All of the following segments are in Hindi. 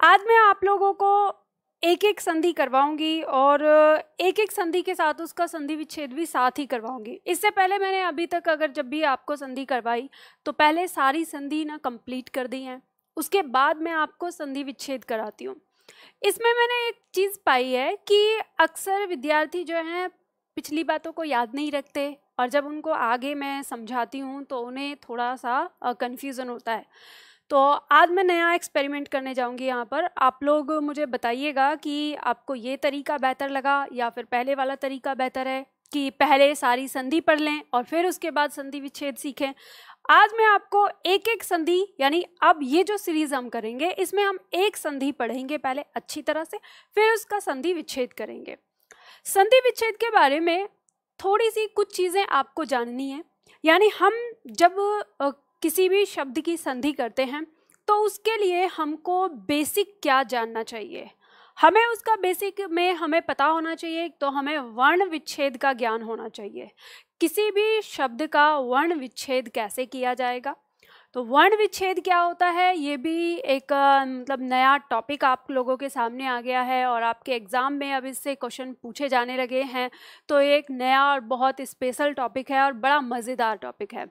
आज मैं आप लोगों को एक एक संधि करवाऊँगी और एक एक संधि के साथ उसका संधि विच्छेद भी साथ ही करवाऊँगी। इससे पहले मैंने अभी तक अगर जब भी आपको संधि करवाई तो पहले सारी संधि ना कंप्लीट कर दी हैं। उसके बाद मैं आपको संधि विच्छेद कराती हूँ। इसमें मैंने एक चीज़ पाई है कि अक्सर विद्यार्थी जो हैं, पिछली बातों को याद नहीं रखते और जब उनको आगे मैं समझाती हूँ तो उन्हें थोड़ा सा कन्फ्यूज़न होता है। तो आज मैं नया एक्सपेरिमेंट करने जाऊँगी यहाँ पर। आप लोग मुझे बताइएगा कि आपको ये तरीका बेहतर लगा या फिर पहले वाला तरीका बेहतर है कि पहले सारी संधि पढ़ लें और फिर उसके बाद संधि विच्छेद सीखें। आज मैं आपको एक एक संधि, यानी अब ये जो सीरीज़ हम करेंगे, इसमें हम एक संधि पढ़ेंगे पहले अच्छी तरह से, फिर उसका संधि विच्छेद करेंगे। संधि विच्छेद के बारे में थोड़ी सी कुछ चीज़ें आपको जाननी है। यानी हम जब किसी भी शब्द की संधि करते हैं तो उसके लिए हमको बेसिक क्या जानना चाहिए? हमें उसका बेसिक में हमें पता होना चाहिए तो हमें वर्ण विच्छेद का ज्ञान होना चाहिए। किसी भी शब्द का वर्ण विच्छेद कैसे किया जाएगा? तो वर्ण विच्छेद क्या होता है? ये भी एक मतलब नया टॉपिक आप लोगों के सामने आ गया है और आपके एग्ज़ाम में अब इससे क्वेश्चन पूछे जाने लगे हैं तो एक नया और बहुत स्पेशल टॉपिक है और बड़ा मज़ेदार टॉपिक है।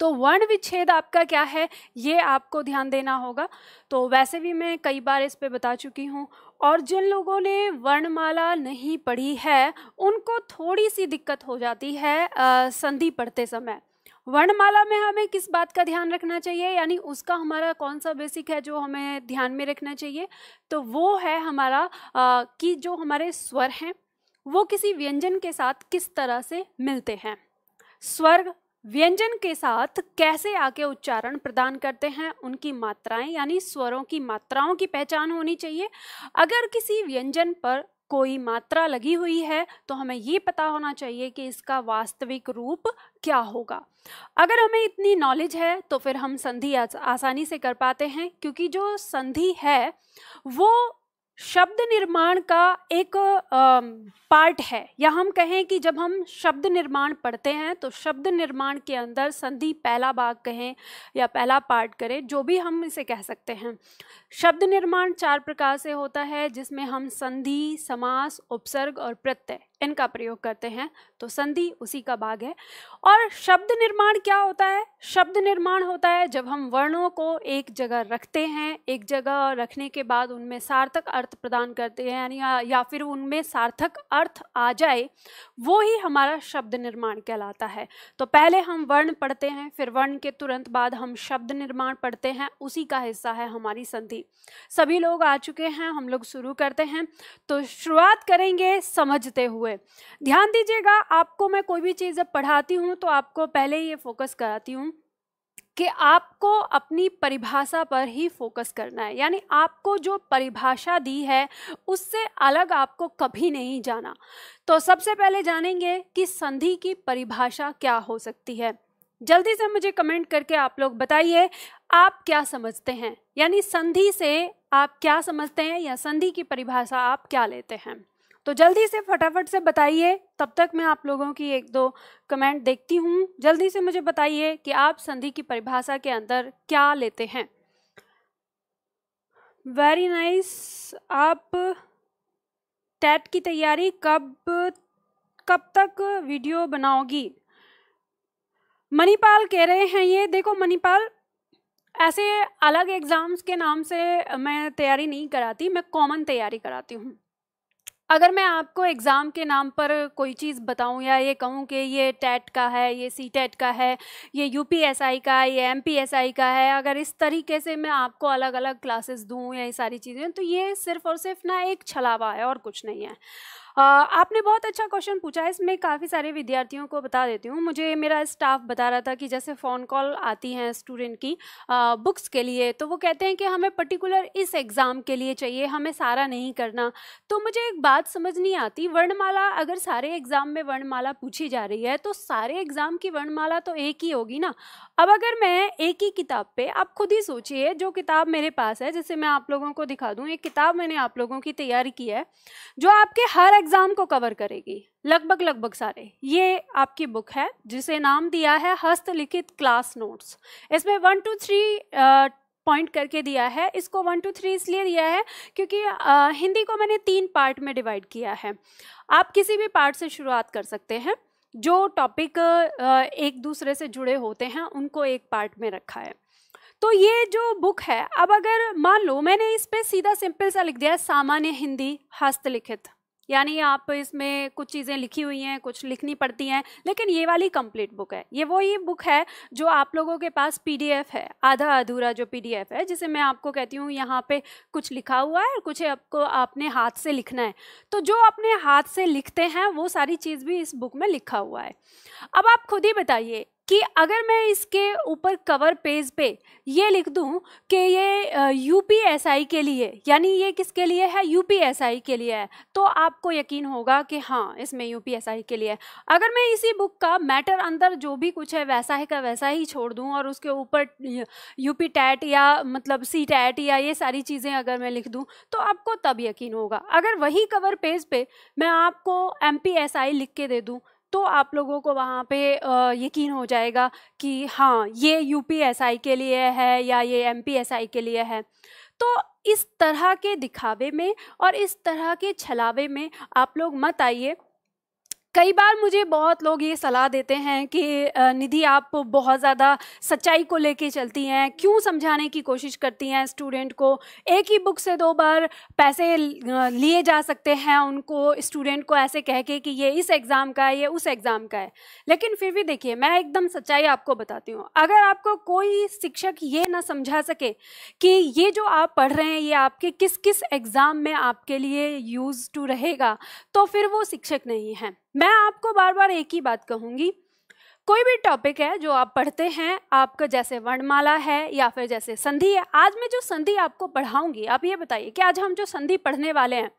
तो वर्ण विच्छेद आपका क्या है? ये आपको ध्यान देना होगा। तो वैसे भी मैं कई बार इस पे बता चुकी हूँ। और जिन लोगों ने वर्णमाला नहीं पढ़ी है, उनको थोड़ी सी दिक्कत हो जाती है संधि पढ़ते समय। वर्णमाला में हमें किस बात का ध्यान रखना चाहिए? यानी उसका हमारा कौन सा बेसिक है जो हमें ध्यान में रखना चाहिए? तो वो है हमारा कि जो हमारे स्वर हैं, वो किसी व्यंजन के साथ किस तरह से मिलते हैं। स्वर व्यंजन के साथ कैसे आके उच्चारण प्रदान करते हैं, उनकी मात्राएँ यानी स्वरों की मात्राओं की पहचान होनी चाहिए। अगर किसी व्यंजन पर कोई मात्रा लगी हुई है तो हमें ये पता होना चाहिए कि इसका वास्तविक रूप क्या होगा। अगर हमें इतनी नॉलेज है तो फिर हम संधि आसानी से कर पाते हैं, क्योंकि जो संधि है, वो शब्द निर्माण का एक पार्ट है। या हम कहें कि जब हम शब्द निर्माण पढ़ते हैं तो शब्द निर्माण के अंदर संधि पहला भाग कहें या पहला पार्ट करें, जो भी हम इसे कह सकते हैं। शब्द निर्माण चार प्रकार से होता है, जिसमें हम संधि, समास, उपसर्ग और प्रत्यय। इनका प्रयोग करते हैं तो संधि उसी का भाग है। और शब्द निर्माण क्या होता है? शब्द निर्माण होता है जब हम वर्णों को एक जगह रखते हैं एक जगह रखने के बाद उनमें सार्थक अर्थ प्रदान करते हैं यानी या, या फिर उनमें सार्थक अर्थ आ जाए वो ही हमारा शब्द निर्माण कहलाता है। तो पहले हम वर्ण पढ़ते हैं फिर वर्ण के तुरंत बाद हम शब्द निर्माण पढ़ते हैं उसी का हिस्सा है हमारी संधि। सभी लोग आ चुके हैं हम लोग शुरू करते हैं तो शुरुआत करेंगे समझते हुए। ध्यान दीजिएगा, आपको मैं कोई भी चीज़ जब पढ़ाती हूँ तो आपको पहले ही ये फोकस कराती हूँ कि आपको अपनी परिभाषा पर ही फोकस करना है। यानी आपको जो परिभाषा दी है, उससे अलग आपको कभी नहीं जाना। तो सबसे पहले जानेंगे कि संधि की परिभाषा क्या हो सकती है। जल्दी से मुझे कमेंट करके आप लोग बताइए, आप क्या समझते हैं? यानी संधि से आप क्या समझते हैं या संधि की परिभाषा आप क्या लेते हैं? तो जल्दी से फटाफट से बताइए। तब तक मैं आप लोगों की एक दो कमेंट देखती हूँ। जल्दी से मुझे बताइए कि आप संधि की परिभाषा के अंदर क्या लेते हैं। Very nice nice. आप टेट की तैयारी कब कब तक वीडियो बनाओगी? मणिपाल कह रहे हैं ये, देखो मणिपाल, ऐसे अलग एग्ज़ाम्स के नाम से मैं तैयारी नहीं कराती, मैं कॉमन तैयारी कराती हूँ। अगर मैं आपको एग्ज़ाम के नाम पर कोई चीज़ बताऊँ या ये कहूँ कि ये टेट का है, ये सी टेट का है, ये यू पी एस आई का है ये एम पी एस आई का है, अगर इस तरीके से मैं आपको अलग अलग क्लासेस दूँ या ये सारी चीज़ें तो ये सिर्फ़ और सिर्फ़ ना एक छलावा है और कुछ नहीं है। आपने बहुत अच्छा क्वेश्चन पूछा है इसमें काफ़ी सारे विद्यार्थियों को बता देती हूँ। मुझे मेरा स्टाफ बता रहा था कि जैसे फ़ोन कॉल आती हैं स्टूडेंट की आ, बुक्स के लिए तो वो कहते हैं कि हमें पर्टिकुलर इस एग्ज़ाम के लिए चाहिए हमें सारा नहीं करना। तो मुझे एक बात समझ नहीं आती वर्णमाला अगर सारे एग्ज़ाम में वर्णमाला पूछी जा रही है तो सारे एग्ज़ाम की वर्णमाला तो एक ही होगी ना? अब अगर मैं एक ही किताब पे आप खुद ही सोचिए जो किताब मेरे पास है जैसे मैं आप लोगों को दिखा दूँ एक किताब मैंने आप लोगों की तैयारी की है जो आपके हर एग्ज़ाम को कवर करेगी। लगभग लगभग सारे। ये आपकी बुक है जिसे नाम दिया है हस्तलिखित क्लास नोट्स। इसमें वन टू थ्री पॉइंट करके दिया है। इसको वन टू थ्री इसलिए दिया है क्योंकि आ, हिंदी को मैंने तीन पार्ट में डिवाइड किया है। आप किसी भी पार्ट से शुरुआत कर सकते हैं। जो टॉपिक एक दूसरे से जुड़े होते हैं उनको एक पार्ट में रखा है। तो ये जो बुक है अब अगर मान लो मैंने इस पर सीधा सिंपल सा लिख दिया सामान्य हिंदी हस्तलिखित। यानी आप इसमें कुछ चीज़ें लिखी हुई हैं, कुछ लिखनी पड़ती हैं, लेकिन ये वाली कंप्लीट बुक है। ये वो वही बुक है जो आप लोगों के पास पीडीएफ है, आधा अधूरा जो पीडीएफ है, जिसे मैं आपको कहती हूँ यहाँ पे कुछ लिखा हुआ है कुछ आपको अपने हाथ से लिखना है। तो जो अपने हाथ से लिखते हैं, वो सारी चीज़ भी इस बुक में लिखा हुआ है। अब आप खुद ही बताइए कि अगर मैं इसके ऊपर कवर पेज पे ये लिख दूँ कि ये यूपीएसआई के लिए, यानी ये किसके लिए है? यूपीएसआई के लिए है। तो आपको यकीन होगा कि हाँ इसमें यूपीएसआई के लिए है। अगर मैं इसी बुक का मैटर अंदर जो भी कुछ है, वैसा है का वैसा ही छोड़ दूँ और उसके ऊपर यूपी टैट या मतलब सी टैट या ये सारी चीज़ें अगर मैं लिख दूँ तो आपको तब यकीन होगा। अगर वही कवर पेज पे मैं आपको एमपीएसआई लिख के दे दूँ तो आप लोगों को वहाँ पे यकीन हो जाएगा कि हाँ ये यूपीएसआई के लिए है या ये एमपीएसआई के लिए है। तो इस तरह के दिखावे में और इस तरह के छलावे में आप लोग मत आइए। कई बार मुझे बहुत लोग ये सलाह देते हैं कि निधि आप बहुत ज़्यादा सच्चाई को लेके चलती हैं, क्यों समझाने की कोशिश करती हैं स्टूडेंट को? एक ही बुक से दो बार पैसे लिए जा सकते हैं उनको स्टूडेंट को ऐसे कह के कि ये इस एग्ज़ाम का है, ये उस एग्ज़ाम का है। लेकिन फिर भी देखिए, मैं एकदम सच्चाई आपको बताती हूँ। अगर आपको कोई शिक्षक ये ना समझा सके कि ये जो आप पढ़ रहे हैं, ये आपके किस किस एग्ज़ाम में आपके लिए यूज़ टू रहेगा तो फिर वो शिक्षक नहीं है। मैं आपको बार बार एक ही बात कहूँगी। कोई भी टॉपिक है जो आप पढ़ते हैं, आपका जैसे वर्णमाला है या फिर जैसे संधि है, आज मैं जो संधि आपको पढ़ाऊँगी, आप ये बताइए कि आज हम जो संधि पढ़ने वाले हैं,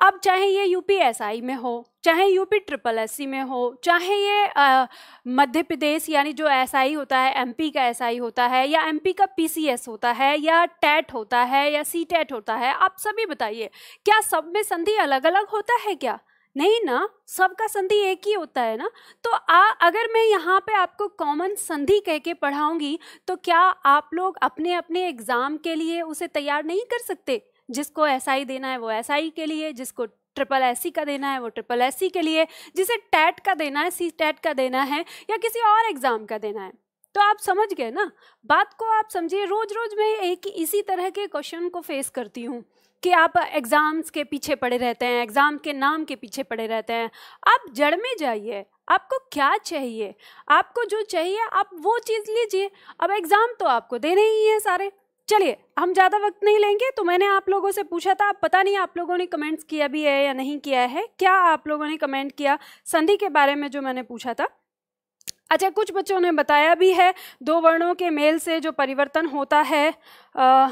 अब चाहे ये यूपी एस आई में हो, चाहे यूपी ट्रिपल एस सी में हो, चाहे ये मध्य प्रदेश यानी जो एस आई होता है एमपी का एस आई होता है या एमपी का पीसीएस होता है या टैट होता है या सी टैट होता है, आप सभी बताइए, क्या सब में संधि अलग अलग होता है क्या? नहीं ना, सबका संधि एक ही होता है ना? तो आ, अगर मैं यहाँ पे आपको कॉमन संधि कह के पढ़ाऊँगी तो क्या आप लोग अपने अपने एग्ज़ाम के लिए उसे तैयार नहीं कर सकते? जिसको एसआई देना है, वो एसआई के लिए, जिसको ट्रिपल एस का देना है, वो ट्रिपल एस के लिए, जिसे टैट का देना है सी टैट का देना है, या किसी और एग्ज़ाम का देना है। तो आप समझ गए ना? बात को आप समझिए। रोज रोज मैं एक इसी तरह के क्वेश्चन को फेस करती हूँ। कि आप एग्ज़ाम्स के पीछे पड़े रहते हैं एग्ज़ाम के नाम के पीछे पड़े रहते हैं। आप जड़ में जाइए आपको क्या चाहिए? आपको जो चाहिए आप वो चीज़ लीजिए। अब एग्ज़ाम तो आपको देने ही हैं सारे। चलिए हम ज़्यादा वक्त नहीं लेंगे तो मैंने आप लोगों से पूछा था आप पता नहीं आप लोगों ने कमेंट्स किया भी है या नहीं किया है? क्या आप लोगों ने कमेंट किया संधि के बारे में जो मैंने पूछा था? अच्छा कुछ बच्चों ने बताया भी है दो वर्णों के मेल से जो परिवर्तन होता है आ,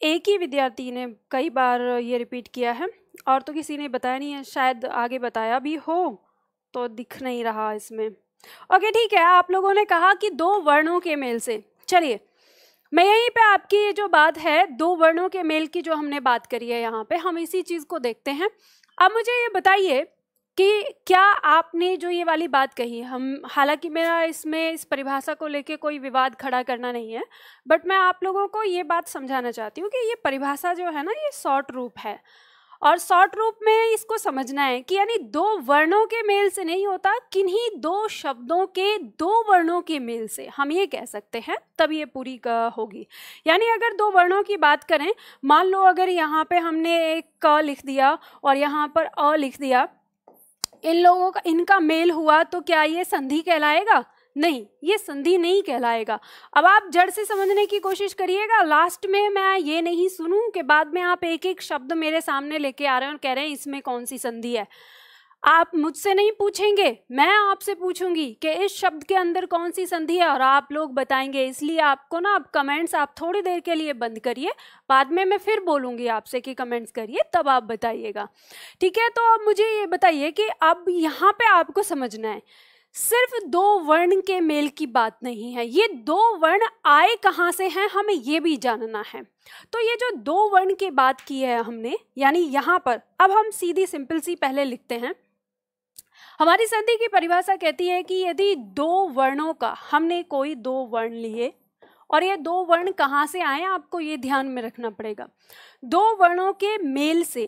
एक ही विद्यार्थी ने कई बार ये रिपीट किया है, और तो किसी ने बताया नहीं है, शायद आगे बताया भी हो तो दिख नहीं रहा इसमें। ओके, ठीक है, आप लोगों ने कहा कि दो वर्णों के मेल से। चलिए, मैं यहीं पे आपकी ये जो बात है, दो वर्णों के मेल की जो हमने बात करी है यहाँ पे, हम इसी चीज़ को देखते हैं। अब मुझे ये बताइए कि क्या आपने जो ये वाली बात कही, हम, हालाँकि मेरा इसमें, इस परिभाषा को लेके कोई विवाद खड़ा करना नहीं है बट मैं आप लोगों को ये बात समझाना चाहती हूँ कि ये परिभाषा जो है ना, ये शॉर्ट रूप है। और शॉर्ट रूप में इसको समझना है कि यानी दो वर्णों के मेल से नहीं होता, किन्हीं दो शब्दों के दो वर्णों के मेल से, हम ये कह सकते हैं, तब ये पूरी होगी। यानी अगर दो वर्णों की बात करें, मान लो अगर यहाँ पे हमने एक क लिख दिया और यहाँ पर अ लिख दिया इन लोगों का, इनका मेल हुआ तो क्या ये संधि कहलाएगा? नहीं, ये संधि नहीं कहलाएगा। अब आप जड़ से समझने की कोशिश करिएगा। लास्ट में मैं ये नहीं सुनूं कि बाद में आप एक एक शब्द मेरे सामने लेके आ रहे हैं और कह रहे हैं, इसमें कौन सी संधि है? आप मुझसे नहीं पूछेंगे, मैं आपसे पूछूँगी कि इस शब्द के अंदर कौन सी संधि है और आप लोग बताएँगे। इसलिए आपको ना आप कमेंट्स आप थोड़ी देर के लिए बंद करिए, बाद में मैं फिर बोलूँगी आपसे कि कमेंट्स करिए, तब आप बताइएगा। ठीक है तो अब मुझे ये बताइए कि अब यहाँ पे आपको समझना है, सिर्फ़ दो वर्ण के मेल की बात नहीं है, ये दो वर्ण आए कहाँ से हैं हमें ये भी जानना है। तो ये जो दो वर्ण की बात की है हमने, यानी यहाँ पर, अब हम सीधी सिंपल सी पहले लिखते हैं। हमारी संधि की परिभाषा कहती है कि यदि दो वर्णों का, हमने कोई दो वर्ण लिए, और ये दो वर्ण कहाँ से आए आपको ये ध्यान में रखना पड़ेगा। दो वर्णों के मेल से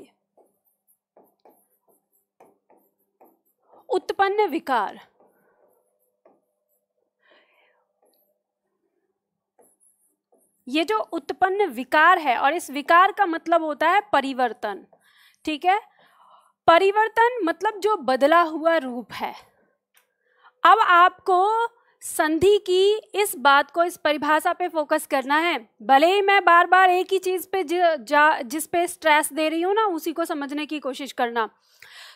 उत्पन्न विकार, ये जो उत्पन्न विकार है, और इस विकार का मतलब होता है परिवर्तन, ठीक है? परिवर्तन मतलब जो बदला हुआ रूप है। अब आपको संधि की इस बात को इस परिभाषा पे फोकस करना है। भले ही मैं बार बार एक ही चीज़ पे जा जिस पे स्ट्रेस दे रही हूँ ना, उसी को समझने की कोशिश करना।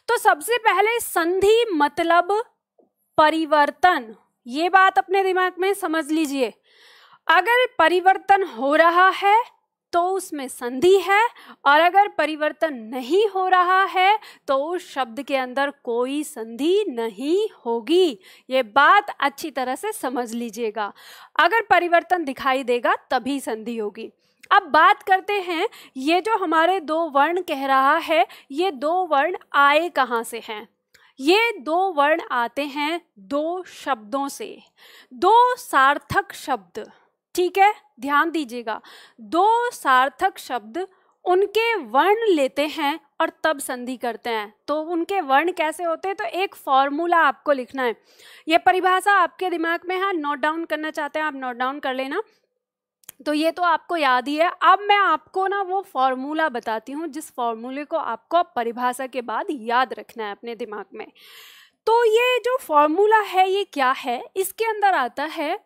तो सबसे पहले संधि मतलब परिवर्तन। ये बात अपने दिमाग में समझ लीजिए। अगर परिवर्तन हो रहा है तो उसमें संधि है और अगर परिवर्तन नहीं हो रहा है तो उस शब्द के अंदर कोई संधि नहीं होगी। ये बात अच्छी तरह से समझ लीजिएगा। अगर परिवर्तन दिखाई देगा, तभी संधि होगी। अब बात करते हैं, ये जो हमारे दो वर्ण कह रहा है, ये दो वर्ण आए कहाँ से हैं? ये दो वर्ण आते हैं दो शब्दों से। दो सार्थक शब्द। ठीक है? ध्यान दीजिएगा। दो सार्थक शब्द उनके वर्ण लेते हैं और तब संधि करते हैं। तो उनके वर्ण कैसे होते हैं? तो एक फॉर्मूला आपको लिखना है। ये परिभाषा आपके दिमाग में है, नोट डाउन करना चाहते हैं आप, नोट डाउन कर लेना। तो ये तो आपको याद ही है। अब मैं आपको ना वो फॉर्मूला बताती हूँ, जिस फॉर्मूले को आपको परिभाषा के बाद याद रखना है अपने दिमाग में। तो ये जो फॉर्मूला है, ये क्या है? इसके अंदर आता है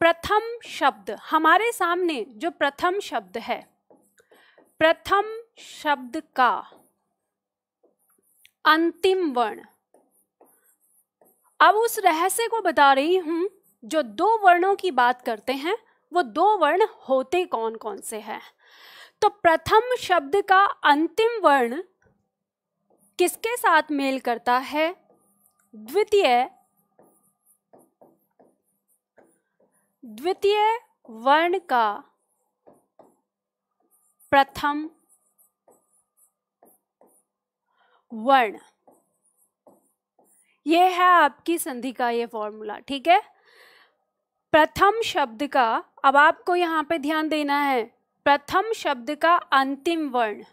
प्रथम शब्द, हमारे सामने जो प्रथम शब्द है, प्रथम शब्द का अंतिम वर्ण। अब उस रहस्य को बता रही हूँ, जो दो वर्णों की बात करते हैं, वो दो वर्ण होते कौन कौन से हैं? तो प्रथम शब्द का अंतिम वर्ण किसके साथ मेल करता है? द्वितीय द्वितीय वर्ण का प्रथम वर्ण। ये है आपकी संधि का ये फॉर्मूला ठीक है? प्रथम शब्द का, अब आपको यहाँ पे ध्यान देना है, प्रथम शब्द का अंतिम वर्ण।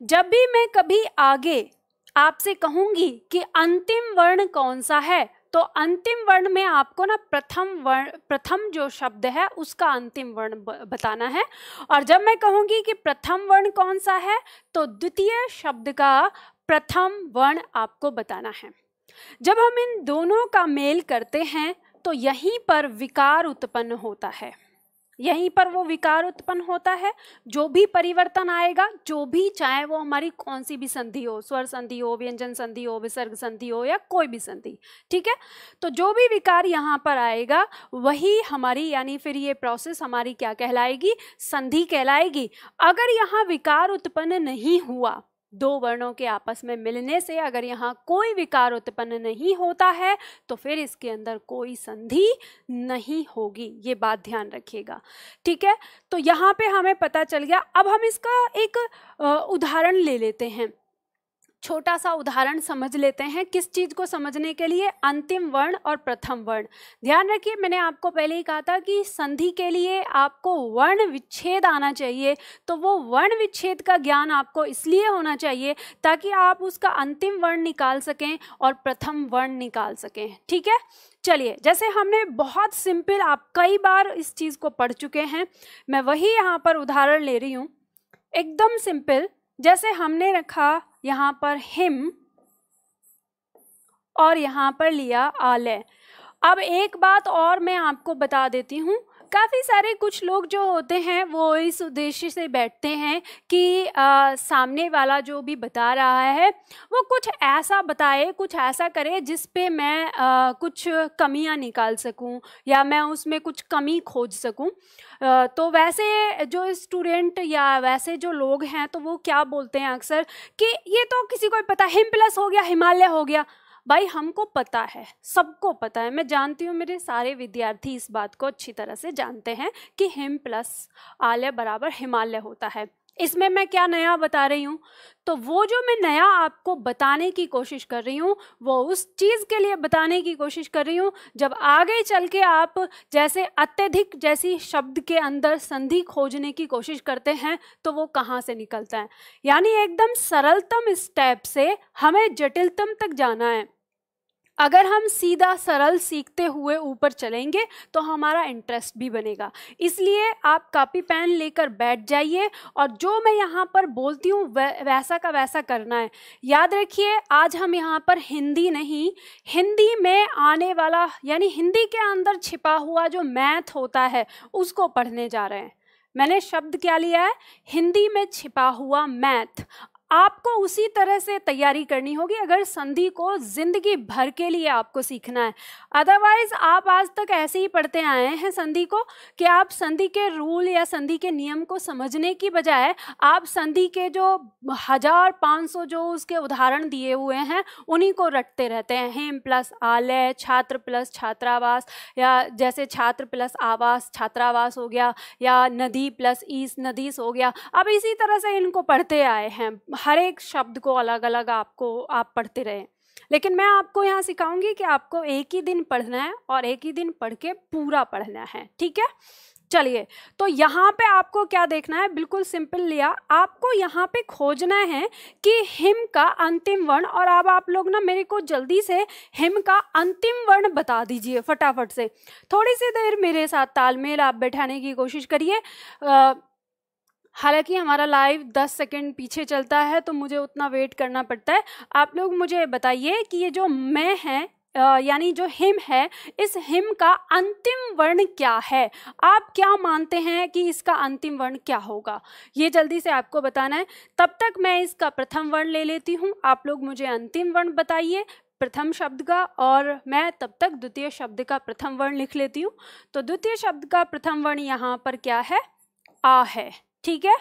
जब भी मैं कभी आगे आपसे कहूँगी कि अंतिम वर्ण कौन सा है तो अंतिम वर्ण में आपको ना प्रथम वर्ण, प्रथम जो शब्द है, उसका अंतिम वर्ण बताना है। और जब मैं कहूँगी कि प्रथम वर्ण कौन सा है तो द्वितीय शब्द का प्रथम वर्ण आपको बताना है। जब हम इन दोनों का मेल करते हैं तो यहीं पर विकार उत्पन्न होता है। यहीं पर वो विकार उत्पन्न होता है। जो भी परिवर्तन आएगा, जो भी, चाहे वो हमारी कौन सी भी संधि हो, स्वर संधि हो, व्यंजन संधि हो, विसर्ग संधि हो या कोई भी संधि, ठीक है? तो जो भी विकार यहाँ पर आएगा, वही हमारी, यानी फिर ये प्रोसेस हमारी क्या कहलाएगी? संधि कहलाएगी। अगर यहाँ विकार उत्पन्न नहीं हुआ दो वर्णों के आपस में मिलने से अगर यहाँ कोई विकार उत्पन्न नहीं होता है तो फिर इसके अंदर कोई संधि नहीं होगी। ये बात ध्यान रखिएगा। ठीक है? तो यहाँ पे हमें पता चल गया। अब हम इसका एक उदाहरण ले लेते हैं। छोटा सा उदाहरण समझ लेते हैं किस चीज़ को समझने के लिए अंतिम वर्ण और प्रथम वर्ण। ध्यान रखिए, मैंने आपको पहले ही कहा था कि संधि के लिए आपको वर्ण विच्छेद आना चाहिए तो वो वर्ण विच्छेद का ज्ञान आपको इसलिए होना चाहिए ताकि आप उसका अंतिम वर्ण निकाल सकें और प्रथम वर्ण निकाल सकें। ठीक है? चलिए, जैसे हमने बहुत सिंपल, आप कई बार इस चीज़ को पढ़ चुके हैं, मैं वही यहाँ पर उदाहरण ले रही हूँ। एकदम सिंपल जैसे हमने रखा यहाँ पर हिम और यहाँ पर लिया आलय। अब एक बात और मैं आपको बता देती हूँ। काफ़ी सारे कुछ लोग जो होते हैं वो इस उद्देश्य से बैठते हैं कि आ, सामने वाला जो भी बता रहा है वो कुछ ऐसा बताए कुछ ऐसा करे जिस पे मैं आ, कुछ कमियाँ निकाल सकूँ या मैं उसमें कुछ कमी खोज सकूँ। आ, तो वैसे जो स्टूडेंट या वैसे जो लोग हैं तो वो क्या बोलते हैं अक्सर कि ये तो किसी को पता हिम प्लस हो गया हिमालय हो गया। भाई, हमको पता है, सबको पता है। मैं जानती हूँ, मेरे सारे विद्यार्थी इस बात को अच्छी तरह से जानते हैं कि हिम प्लस आलय बराबर हिमालय होता है। इसमें मैं क्या नया बता रही हूँ? तो वो जो मैं नया आपको बताने की कोशिश कर रही हूँ, वो उस चीज़ के लिए बताने की कोशिश कर रही हूँ, जब आगे चल के आप जैसे अत्यधिक जैसी शब्द के अंदर संधि खोजने की कोशिश करते हैं तो वो कहाँ से निकलता है? यानी एकदम सरलतम स्टेप से हमें जटिलतम तक जाना है। अगर हम सीधा सरल सीखते हुए ऊपर चलेंगे तो हमारा इंटरेस्ट भी बनेगा। इसलिए आप कापी पेन लेकर बैठ जाइए और जो मैं यहाँ पर बोलती हूँ वैसा का वैसा करना है। याद रखिए, आज हम यहाँ पर हिंदी नहीं, हिंदी में आने वाला, यानी हिंदी के अंदर छिपा हुआ जो मैथ होता है, उसको पढ़ने जा रहे हैं। मैंने शब्द क्या लिया है? हिंदी में छिपा हुआ मैथ आपको उसी तरह से तैयारी करनी होगी अगर संधि को ज़िंदगी भर के लिए आपको सीखना है। अदरवाइज़ आप आज तक ऐसे ही पढ़ते आए हैं संधि को कि आप संधि के रूल या संधि के नियम को समझने की बजाय आप संधि के जो हज़ार पाँच सौ जो उसके उदाहरण दिए हुए हैं, उन्हीं को रटते रहते हैं। हेम प्लस आलय, छात्र प्लस छात्रावास या जैसे छात्र प्लस आवास, छात्रावास हो गया या नदी प्लस ईस नदीस हो गया। अब इसी तरह से इनको पढ़ते आए हैं। हर एक शब्द को अलग अलग आपको, आप पढ़ते रहें। लेकिन मैं आपको यहाँ सिखाऊँगी कि आपको एक ही दिन पढ़ना है और एक ही दिन पढ़ के पूरा पढ़ना है, ठीक है? चलिए तो यहाँ पे आपको क्या देखना है? बिल्कुल सिंपल लिया। आपको यहाँ पे खोजना है कि हिम का अंतिम वर्ण, और अब आप लोग ना मेरे को जल्दी से हिम का अंतिम वर्ण बता दीजिए फटाफट से। थोड़ी सी देर मेरे साथ तालमेल आप बैठाने की कोशिश करिए। हालाँकि हमारा लाइव 10 सेकंड पीछे चलता है तो मुझे उतना वेट करना पड़ता है। आप लोग मुझे बताइए कि ये जो मैं है यानी जो हिम है, इस हिम का अंतिम वर्ण क्या है? आप क्या मानते हैं कि इसका अंतिम वर्ण क्या होगा? ये जल्दी से आपको बताना है। तब तक मैं इसका प्रथम वर्ण ले लेती हूँ। आप लोग मुझे अंतिम वर्ण बताइए, प्रथम शब्द का, और मैं तब तक द्वितीय शब्द का प्रथम वर्ण लिख लेती हूँ। तो द्वितीय शब्द का प्रथम वर्ण यहाँ पर क्या है? आ है। ठीक है?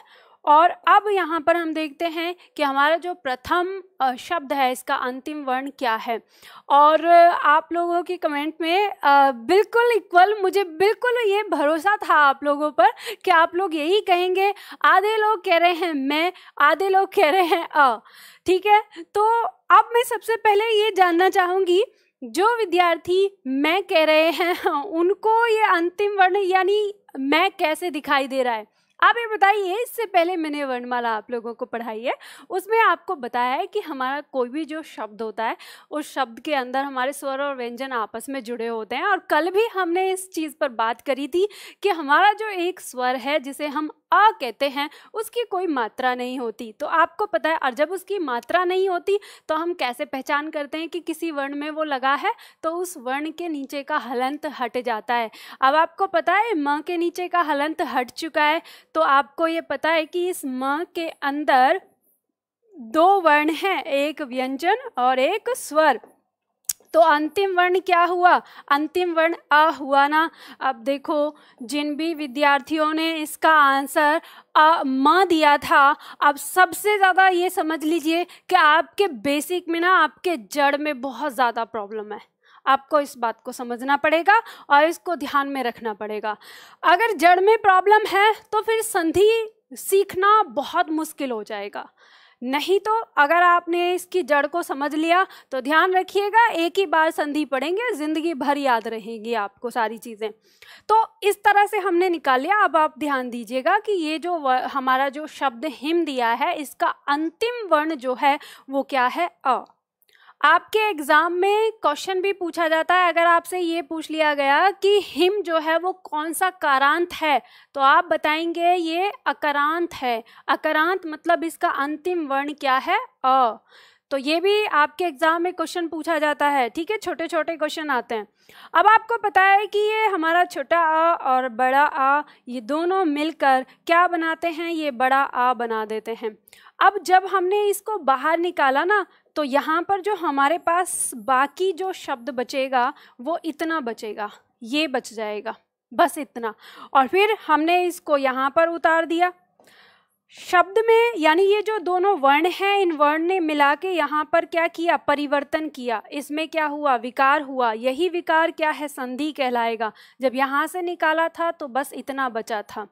और अब यहाँ पर हम देखते हैं कि हमारा जो प्रथम शब्द है, इसका अंतिम वर्ण क्या है? और आप लोगों की कमेंट में बिल्कुल इक्वल, मुझे बिल्कुल ये भरोसा था आप लोगों पर कि आप लोग यही कहेंगे, आधे लोग कह रहे हैं मैं, आधे लोग कह रहे हैं अ। ठीक है? तो अब मैं सबसे पहले ये जानना चाहूँगी, जो विद्यार्थी मैं कह रहे हैं, उनको ये अंतिम वर्ण यानी मैं कैसे दिखाई दे रहा है? आप ये बताइए, इससे पहले मैंने वर्णमाला आप लोगों को पढ़ाई है, उसमें आपको बताया है कि हमारा कोई भी जो शब्द होता है, उस शब्द के अंदर हमारे स्वर और व्यंजन आपस में जुड़े होते हैं और कल भी हमने इस चीज़ पर बात करी थी कि हमारा जो एक स्वर है, जिसे हम अ कहते हैं, उसकी कोई मात्रा नहीं होती। तो आपको पता है, और जब उसकी मात्रा नहीं होती तो हम कैसे पहचान करते हैं कि किसी वर्ण में वो लगा है? तो उस वर्ण के नीचे का हलंत हट जाता है। अब आपको पता है, म के नीचे का हलंत हट चुका है। तो आपको ये पता है कि इस म के अंदर दो वर्ण हैं, एक व्यंजन और एक स्वर। तो अंतिम वर्ण क्या हुआ? अंतिम वर्ण अ हुआ ना। अब देखो, जिन भी विद्यार्थियों ने इसका आंसर अ म दिया था, अब सबसे ज़्यादा ये समझ लीजिए कि आपके बेसिक में ना आपके जड़ में बहुत ज़्यादा प्रॉब्लम है। आपको इस बात को समझना पड़ेगा और इसको ध्यान में रखना पड़ेगा। अगर जड़ में प्रॉब्लम है तो फिर संधि सीखना बहुत मुश्किल हो जाएगा। नहीं तो अगर आपने इसकी जड़ को समझ लिया तो ध्यान रखिएगा, एक ही बार संधि पढ़ेंगे, ज़िंदगी भर याद रहेगी आपको सारी चीज़ें। तो इस तरह से हमने निकाल अब आप ध्यान दीजिएगा कि ये जो हमारा जो शब्द हिम दिया है, इसका अंतिम वर्ण जो है, वो क्या है? अ। आपके एग्ज़ाम में क्वेश्चन भी पूछा जाता है। अगर आपसे ये पूछ लिया गया कि हिम जो है वो कौन सा कारांत है तो आप बताएँगे ये अकरांत है। अकरांत मतलब इसका अंतिम वर्ण क्या है? अ। तो ये भी आपके एग्ज़ाम में क्वेश्चन पूछा जाता है, ठीक है? छोटे छोटे क्वेश्चन आते हैं। अब आपको पता है कि ये हमारा छोटा आ और बड़ा आ ये दोनों मिलकर क्या बनाते हैं? ये बड़ा आ बना देते हैं। अब जब हमने इसको बाहर निकाला ना तो यहाँ पर जो हमारे पास बाकी जो शब्द बचेगा, वो इतना बचेगा, ये बच जाएगा, बस इतना। और फिर हमने इसको यहाँ पर उतार दिया। शब्द में, यानी ये जो दोनों वर्ण हैं, इन वर्ण ने मिला के यहाँ पर क्या किया? परिवर्तन किया। इसमें क्या हुआ? विकार हुआ। यही विकार क्या है? संधि कहलाएगा। जब यहाँ से निकाला था तो बस इतना बचा था।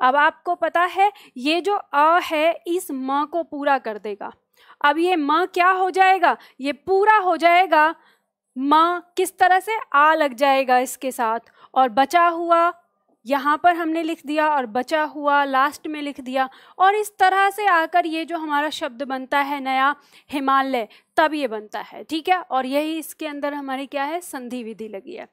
अब आपको पता है, ये जो अ है, इस म को पूरा कर देगा। अब ये म क्या हो जाएगा? ये पूरा हो जाएगा। म किस तरह से आ लग जाएगा इसके साथ? और बचा हुआ यहाँ पर हमने लिख दिया और बचा हुआ लास्ट में लिख दिया। और इस तरह से आकर ये जो हमारा शब्द बनता है नया, हिमालय, तब ये बनता है, ठीक है? और यही इसके अंदर हमारी क्या है? संधि विधि लगी है।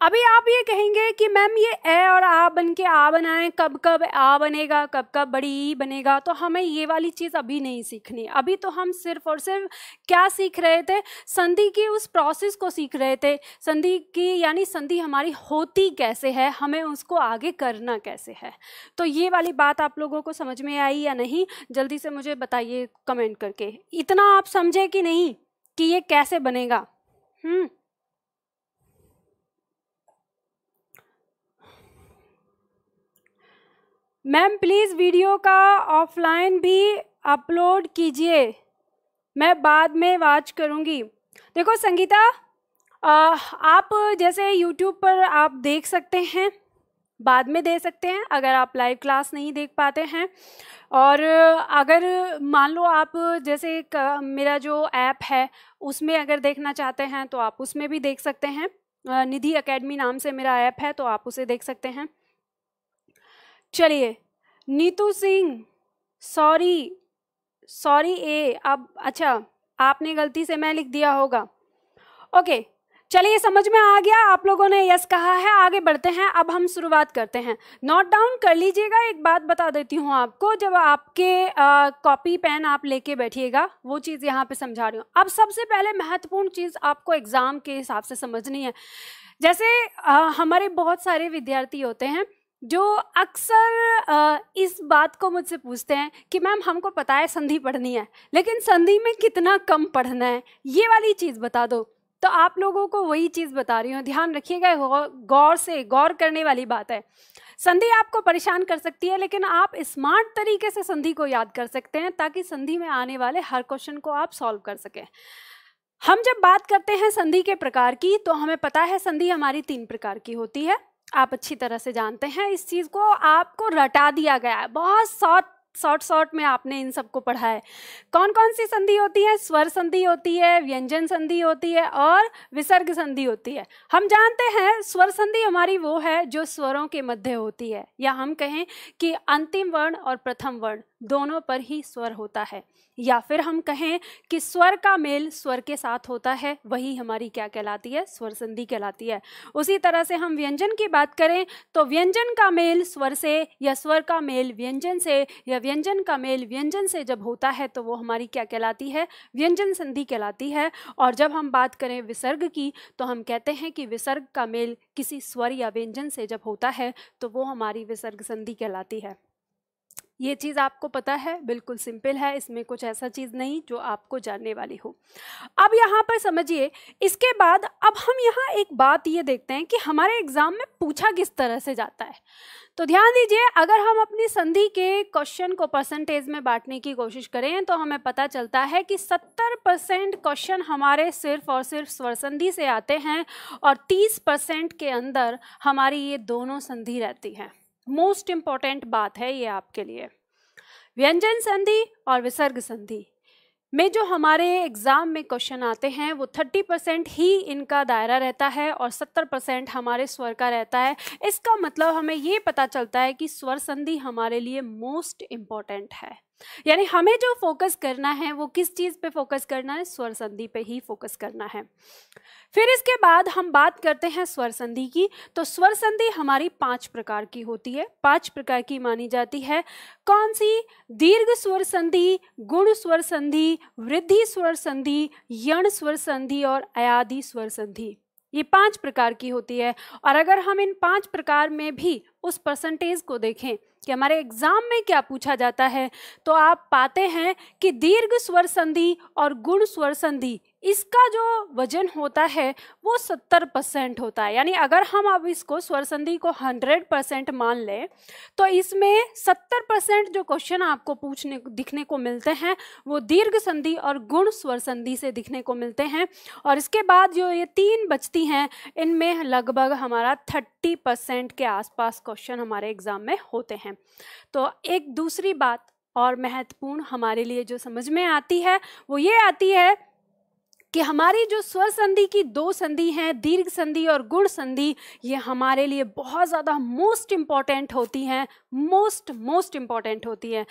अभी आप ये कहेंगे कि मैम ये ए और आ बन के आ बनाएँ, कब कब आ बनेगा, कब कब बड़ी ई बनेगा तो हमें ये वाली चीज़ अभी नहीं सीखनी। अभी तो हम सिर्फ़ और सिर्फ़ क्या सीख रहे थे? संधि की उस प्रोसेस को सीख रहे थे। संधि की, यानी संधि हमारी होती कैसे है? हमें उसको आगे करना कैसे है? तो ये वाली बात आप लोगों को समझ में आई या नहीं, जल्दी से मुझे बताइए कमेंट करके। इतना आप समझे कि नहीं, कि ये कैसे बनेगा? हम्म। मैम प्लीज़ वीडियो का ऑफलाइन भी अपलोड कीजिए। मैं बाद में वाच करूँगी। देखो, संगीता आप जैसे यूट्यूब पर आप देख सकते हैं, बाद में दे सकते हैं, अगर आप लाइव क्लास नहीं देख पाते हैं। और अगर मान लो आप जैसे मेरा जो ऐप है, उसमें अगर देखना चाहते हैं तो आप उसमें भी देख सकते हैं। निधि एकेडमी नाम से मेरा ऐप है तो आप उसे देख सकते हैं। चलिए नीतू सिंह सॉरी सॉरी ए अब अच्छा आपने गलती से मैं लिख दिया होगा। ओके चलिए समझ में आ गया आप लोगों ने यस कहा है आगे बढ़ते हैं अब हम शुरुआत करते हैं। नोट डाउन कर लीजिएगा एक बात बता देती हूँ आपको जब आपके कॉपी पेन आप लेके बैठिएगा वो चीज़ यहाँ पे समझा रही हूँ। अब सबसे पहले महत्वपूर्ण चीज़ आपको एग्ज़ाम के हिसाब से समझनी है। जैसे आ, हमारे बहुत सारे विद्यार्थी होते हैं जो अक्सर इस बात को मुझसे पूछते हैं कि मैम हमको पता है संधि पढ़नी है, लेकिन संधि में कितना कम पढ़ना है, ये वाली चीज़ बता दो। तो आप लोगों को वही चीज़ बता रही हूँ, ध्यान रखिएगा गौर से, गौर करने वाली बात है। संधि आपको परेशान कर सकती है, लेकिन आप स्मार्ट तरीके से संधि को याद कर सकते हैं, ताकि संधि में आने वाले हर क्वेश्चन को आप सॉल्व कर सकें। हम जब बात करते हैं संधि के प्रकार की तो हमें पता है संधि हमारी तीन प्रकार की होती है। आप अच्छी तरह से जानते हैं, इस चीज़ को आपको रटा दिया गया है। बहुत शॉर्ट शॉर्ट शॉर्ट में आपने इन सबको पढ़ा है। कौन कौन सी संधि होती है? स्वर संधि होती है, व्यंजन संधि होती है और विसर्ग संधि होती है। हम जानते हैं स्वर संधि हमारी वो है जो स्वरों के मध्य होती है। या हम कहें कि अंतिम वर्ण और प्रथम वर्ण। दोनों पर ही स्वर होता है। या फिर हम कहें कि स्वर का मेल स्वर के साथ होता है, वही हमारी क्या कहलाती है? स्वर संधि कहलाती है। उसी तरह से हम व्यंजन की बात करें तो व्यंजन का मेल स्वर से या स्वर का मेल व्यंजन से या व्यंजन का मेल व्यंजन से जब होता है तो वो हमारी क्या कहलाती है? व्यंजन संधि कहलाती है। और जब हम बात करें विसर्ग की तो हम कहते हैं कि विसर्ग का मेल किसी स्वर या व्यंजन से जब होता है तो वो हमारी विसर्ग संधि कहलाती है। ये चीज़ आपको पता है, बिल्कुल सिंपल है, इसमें कुछ ऐसा चीज़ नहीं जो आपको जानने वाली हो। अब यहाँ पर समझिए, इसके बाद अब हम यहाँ एक बात ये देखते हैं कि हमारे एग्ज़ाम में पूछा किस तरह से जाता है। तो ध्यान दीजिए, अगर हम अपनी संधि के क्वेश्चन को परसेंटेज में बांटने की कोशिश करें तो हमें पता चलता है कि 70 परसेंट क्वेश्चन हमारे सिर्फ़ और सिर्फ़ स्वर संधि से आते हैं और 30 परसेंट के अंदर हमारी ये दोनों संधि रहती हैं। मोस्ट इंपॉर्टेंट बात है ये आपके लिए। व्यंजन संधि और विसर्ग संधि में जो हमारे एग्ज़ाम में क्वेश्चन आते हैं, वो थर्टी परसेंट ही इनका दायरा रहता है और सत्तर परसेंट हमारे स्वर का रहता है। इसका मतलब हमें ये पता चलता है कि स्वर संधि हमारे लिए मोस्ट इंपॉर्टेंट है। यानी हमें जो फोकस करना है, वो किस चीज़ पे फोकस करना है? स्वर संधि पे ही फोकस करना है। फिर इसके बाद हम बात करते हैं स्वर संधि की। तो स्वर संधि हमारी पाँच प्रकार की होती है। पाँच प्रकार की मानी जाती है। कौन सी? दीर्घ स्वर संधि, गुण स्वर संधि, वृद्धि स्वर संधि, यण स्वर संधि और अयादि स्वर संधि। ये पाँच प्रकार की होती है। और अगर हम इन पाँच प्रकार में भी उस परसेंटेज को देखें कि हमारे एग्ज़ाम में क्या पूछा जाता है तो आप पाते हैं कि दीर्घ स्वर संधि और गुण स्वर संधि इसका जो वज़न होता है, वो सत्तर परसेंट होता है। यानी अगर हम अब इसको स्वर संधि को हंड्रेड परसेंट मान लें तो इसमें सत्तर परसेंट जो क्वेश्चन आपको पूछने दिखने को मिलते हैं, वो दीर्घ संधि और गुण स्वर संधि से दिखने को मिलते हैं। और इसके बाद जो ये तीन बचती हैं, इनमें लगभग हमारा थर्टी परसेंट के आसपास क्वेश्चन हमारे एग्ज़ाम में होते हैं। तो एक दूसरी बात और महत्वपूर्ण हमारे लिए जो समझ में आती है, वो ये आती है कि हमारी जो स्वर संधि की दो संधि हैं, दीर्घ संधि और गुण संधि, ये हमारे लिए बहुत ज़्यादा मोस्ट इंपॉर्टेंट होती हैं मोस्ट मोस्ट इंपॉर्टेंट होती हैं।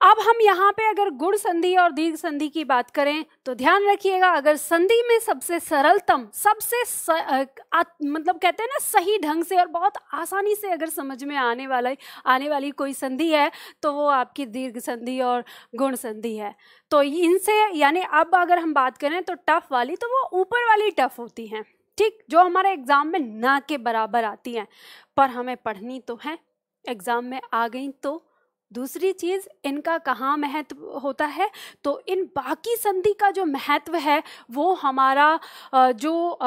अब हम यहाँ पे अगर गुण संधि और दीर्घ संधि की बात करें तो ध्यान रखिएगा अगर संधि में सबसे सरलतम सबसे स, आ, मतलब कहते हैं ना सही ढंग से और बहुत आसानी से अगर समझ में आने वाला आने वाली कोई संधि है तो वो आपकी दीर्घ संधि और गुण संधि है। तो इनसे यानी अब अगर हम बात करें तो टफ वाली तो वो ऊपर वाली टफ होती हैं। ठीक? जो हमारे एग्ज़ाम में ना के बराबर आती हैं। पर हमें पढ़नी तो है एग्ज़ाम में आ गई तो दूसरी चीज़, इनका कहाँ महत्व होता है? तो इन बाकी संधि का जो महत्व है, वो हमारा जो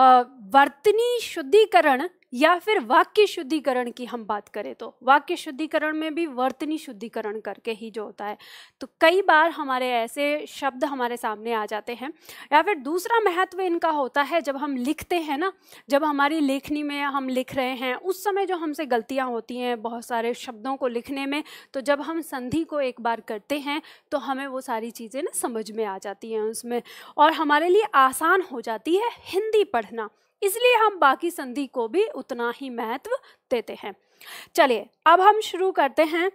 वर्तनी शुद्धिकरण या फिर वाक्य शुद्धिकरण की हम बात करें तो वाक्य शुद्धिकरण में भी वर्तनी शुद्धिकरण करके ही जो होता है तो कई बार हमारे ऐसे शब्द हमारे सामने आ जाते हैं। या फिर दूसरा महत्व इनका होता है, जब हम लिखते हैं ना, जब हमारी लेखनी में हम लिख रहे हैं, उस समय जो हमसे गलतियाँ होती हैं बहुत सारे शब्दों को लिखने में तो जब हम संधि को एक बार करते हैं तो हमें वो सारी चीज़ें ना समझ में आ जाती हैं उसमें। और हमारे लिए आसान हो जाती है हिंदी पढ़ना। इसलिए हम बाकी संधि को भी उतना ही महत्व देते हैं। चलिए अब हम शुरू करते हैं।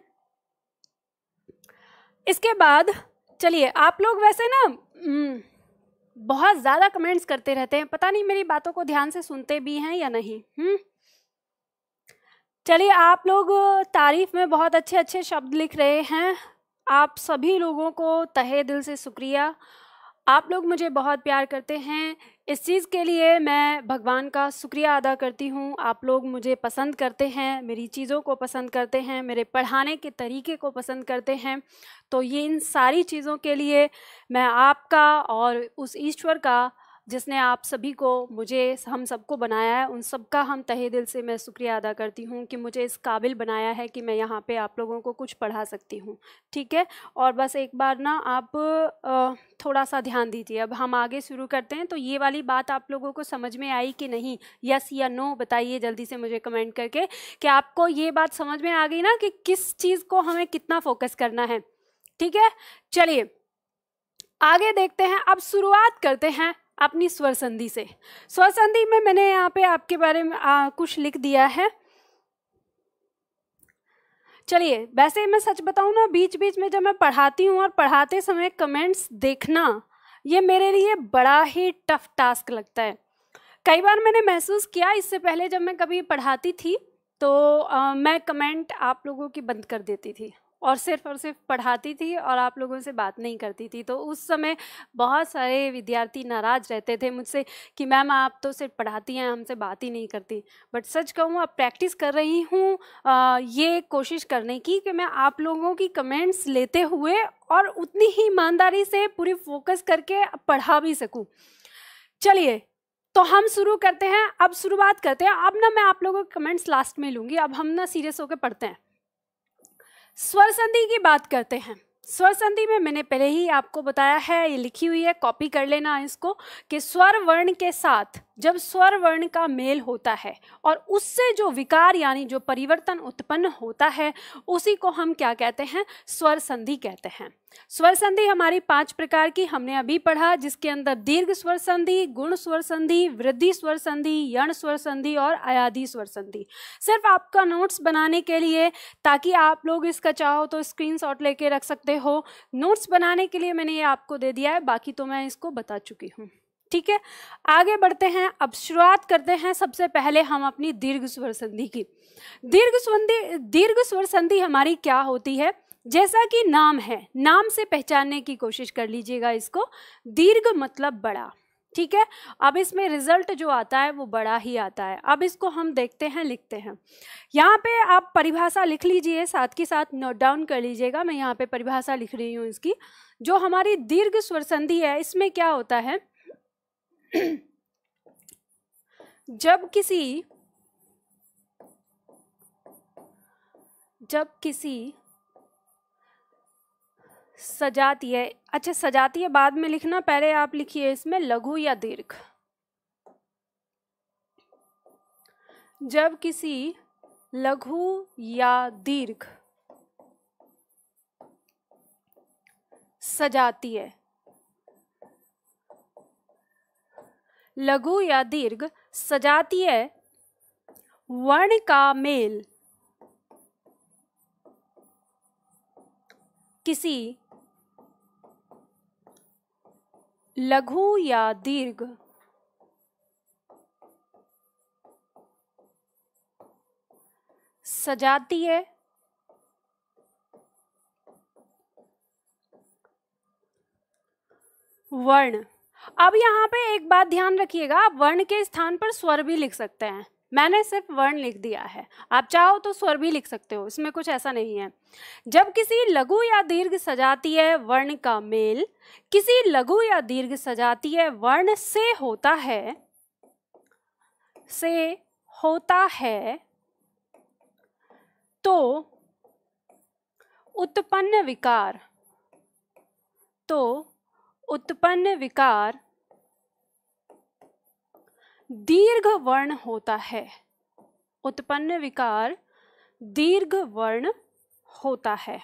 इसके बाद चलिए आप लोग वैसे ना हम्म, बहुत ज़्यादा कमेंट्स करते रहते हैं। पता नहीं मेरी बातों को ध्यान से सुनते भी हैं या नहीं हम्म। चलिए आप लोग तारीफ़ में बहुत अच्छे अच्छे शब्द लिख रहे हैं। आप सभी लोगों को तहे दिल से शुक्रिया। आप लोग मुझे बहुत प्यार करते हैं। इस चीज़ के लिए मैं भगवान का शुक्रिया अदा करती हूँ। आप लोग मुझे पसंद करते हैं, मेरी चीज़ों को पसंद करते हैं, मेरे पढ़ाने के तरीके को पसंद करते हैं। तो ये इन सारी चीज़ों के लिए मैं आपका और उस ईश्वर का जिसने आप सभी को, मुझे, हम सबको बनाया है, उन सब का हम तहे दिल से मैं शुक्रिया अदा करती हूँ कि मुझे इस काबिल बनाया है कि मैं यहाँ पे आप लोगों को कुछ पढ़ा सकती हूँ। ठीक है? और बस एक बार ना आप थोड़ा सा ध्यान दीजिए। अब हम आगे शुरू करते हैं तो ये वाली बात आप लोगों को समझ में आई कि नहीं? यस या नो बताइए जल्दी से मुझे कमेंट करके कि आपको ये बात समझ में आ गई ना कि किस चीज़ को हमें कितना फोकस करना है। ठीक है? चलिए, आगे देखते हैं, अब शुरुआत करते हैं अपनी स्वर संधि से। स्वर संधि में मैंने यहाँ पे आपके बारे में आ, कुछ लिख दिया है। चलिए वैसे मैं सच बताऊँ ना बीच बीच में जब मैं पढ़ाती हूँ और पढ़ाते समय कमेंट्स देखना ये मेरे लिए बड़ा ही टफ टास्क लगता है। कई बार मैंने महसूस किया इससे पहले जब मैं कभी पढ़ाती थी तो आ, मैं कमेंट आप लोगों की बंद कर देती थी। और सिर्फ़ और सिर्फ़ पढ़ाती थी और आप लोगों से बात नहीं करती थी। तो उस समय बहुत सारे विद्यार्थी नाराज़ रहते थे मुझसे कि, मैम, आप तो सिर्फ़ पढ़ाती हैं, हमसे बात ही नहीं करती। बट सच कहूँ, अब प्रैक्टिस कर रही हूँ ये कोशिश करने की कि मैं आप लोगों की कमेंट्स लेते हुए और उतनी ही ईमानदारी से पूरी फोकस करके पढ़ा भी सकूँ। चलिए तो हम शुरू करते हैं। अब शुरुआत करते हैं। अब ना मैं आप लोगों के कमेंट्स लास्ट में लूँगी। अब हम ना सीरियस होकर पढ़ते हैं। स्वर संधि की बात करते हैं। स्वर संधि में मैंने पहले ही आपको बताया है, ये लिखी हुई है, कॉपी कर लेना इसको, कि स्वर वर्ण के साथ जब स्वर वर्ण का मेल होता है और उससे जो विकार यानी जो परिवर्तन उत्पन्न होता है, उसी को हम क्या कहते हैं? स्वर संधि कहते हैं। स्वर संधि हमारी पाँच प्रकार की हमने अभी पढ़ा, जिसके अंदर दीर्घ स्वर संधि गुण स्वर संधि वृद्धि स्वर संधि यण स्वर संधि और अयाधि स्वर संधि सिर्फ़ आपका नोट्स बनाने के लिए, ताकि आप लोग इसका चाहो तो स्क्रीनशॉट लेके रख सकते हो। नोट्स बनाने के लिए मैंने ये आपको दे दिया है, बाकी तो मैं इसको बता चुकी हूँ। ठीक है? आगे बढ़ते हैं। अब शुरुआत करते हैं सबसे पहले हम अपनी दीर्घ स्वर संधि की। दीर्घ संधि, दीर्घ स्वर संधि हमारी क्या होती है? जैसा कि नाम है, नाम से पहचानने की कोशिश कर लीजिएगा इसको। दीर्घ मतलब बड़ा, ठीक है? अब इसमें रिज़ल्ट जो आता है वो बड़ा ही आता है। अब इसको हम देखते हैं, लिखते हैं। यहाँ पे आप परिभाषा लिख लीजिए, साथ के साथ नोट डाउन कर लीजिएगा। मैं यहाँ पे परिभाषा लिख रही हूँ इसकी। जो हमारी दीर्घ स्वर संधि है, इसमें क्या होता है? जब किसी जब किसी सजाती है अच्छा सजाती है बाद में लिखना, पहले आप लिखिए इसमें लघु या दीर्घ। जब किसी लघु या दीर्घ सजाती है लघु या दीर्घ सजाती है। वर्ण का मेल। किसी। लघु या दीर्घ। सजाती है। वर्ण। अब यहाँ पे एक बात ध्यान रखिएगा, आप वर्ण के स्थान पर स्वर भी लिख सकते हैं। मैंने सिर्फ़ वर्ण लिख दिया है। आप चाहो तो स्वर भी लिख सकते हो, इसमें कुछ ऐसा नहीं है। जब किसी लघु या दीर्घ सजाती है वर्ण का मेल किसी लघु या दीर्घ सजाती है वर्ण से होता है, से होता है तो उत्पन्न विकार तो उत्पन्न विकार दीर्घ वर्ण होता है। उत्पन्न विकार दीर्घ वर्ण होता है।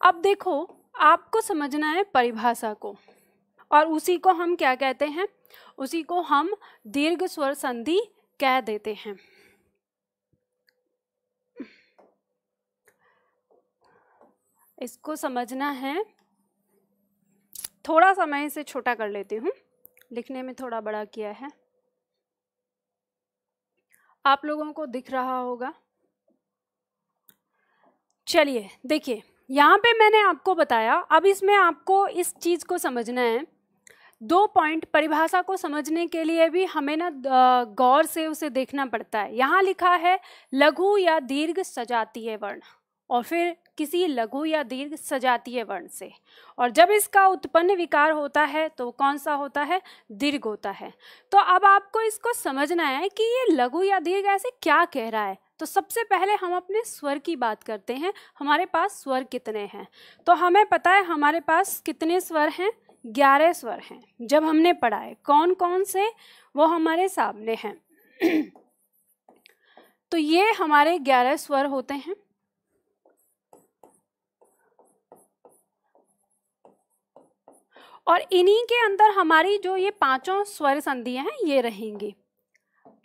अब देखो, आपको समझना है परिभाषा को। और उसी को हम क्या कहते हैं? उसी को हम दीर्घ स्वर संधि कह देते हैं। इसको समझना है। थोड़ा सा मैं इसे छोटा कर लेती हूँ। लिखने में थोड़ा बड़ा किया है। आप लोगों को दिख रहा होगा। चलिए, देखिए, यहाँ पे मैंने आपको बताया, अब इसमें आपको इस चीज़ को समझना है। दो पॉइंट, परिभाषा को समझने के लिए भी हमें ना गौर से उसे देखना पड़ता है। यहाँ लिखा है, लघु या दीर्घ सजातीय वर्ण। और फिर किसी लघु या दीर्घ सजातीय वर्ण से। और जब इसका उत्पन्न विकार होता है तो कौन सा होता है? दीर्घ होता है। तो अब आपको इसको समझना है कि ये लघु या दीर्घ ऐसे क्या कह रहा है? तो सबसे पहले हम अपने स्वर की बात करते हैं। हमारे पास स्वर कितने हैं? तो हमें पता है हमारे पास कितने स्वर हैं? ग्यारह स्वर हैं। जब हमने पढ़ा है कौन कौन से? वो हमारे सामने हैं। तो ये हमारे ग्यारह स्वर होते हैं। और इन्हीं के अंदर हमारी जो ये पाँचों स्वर संधियाँ हैं, ये रहेंगी।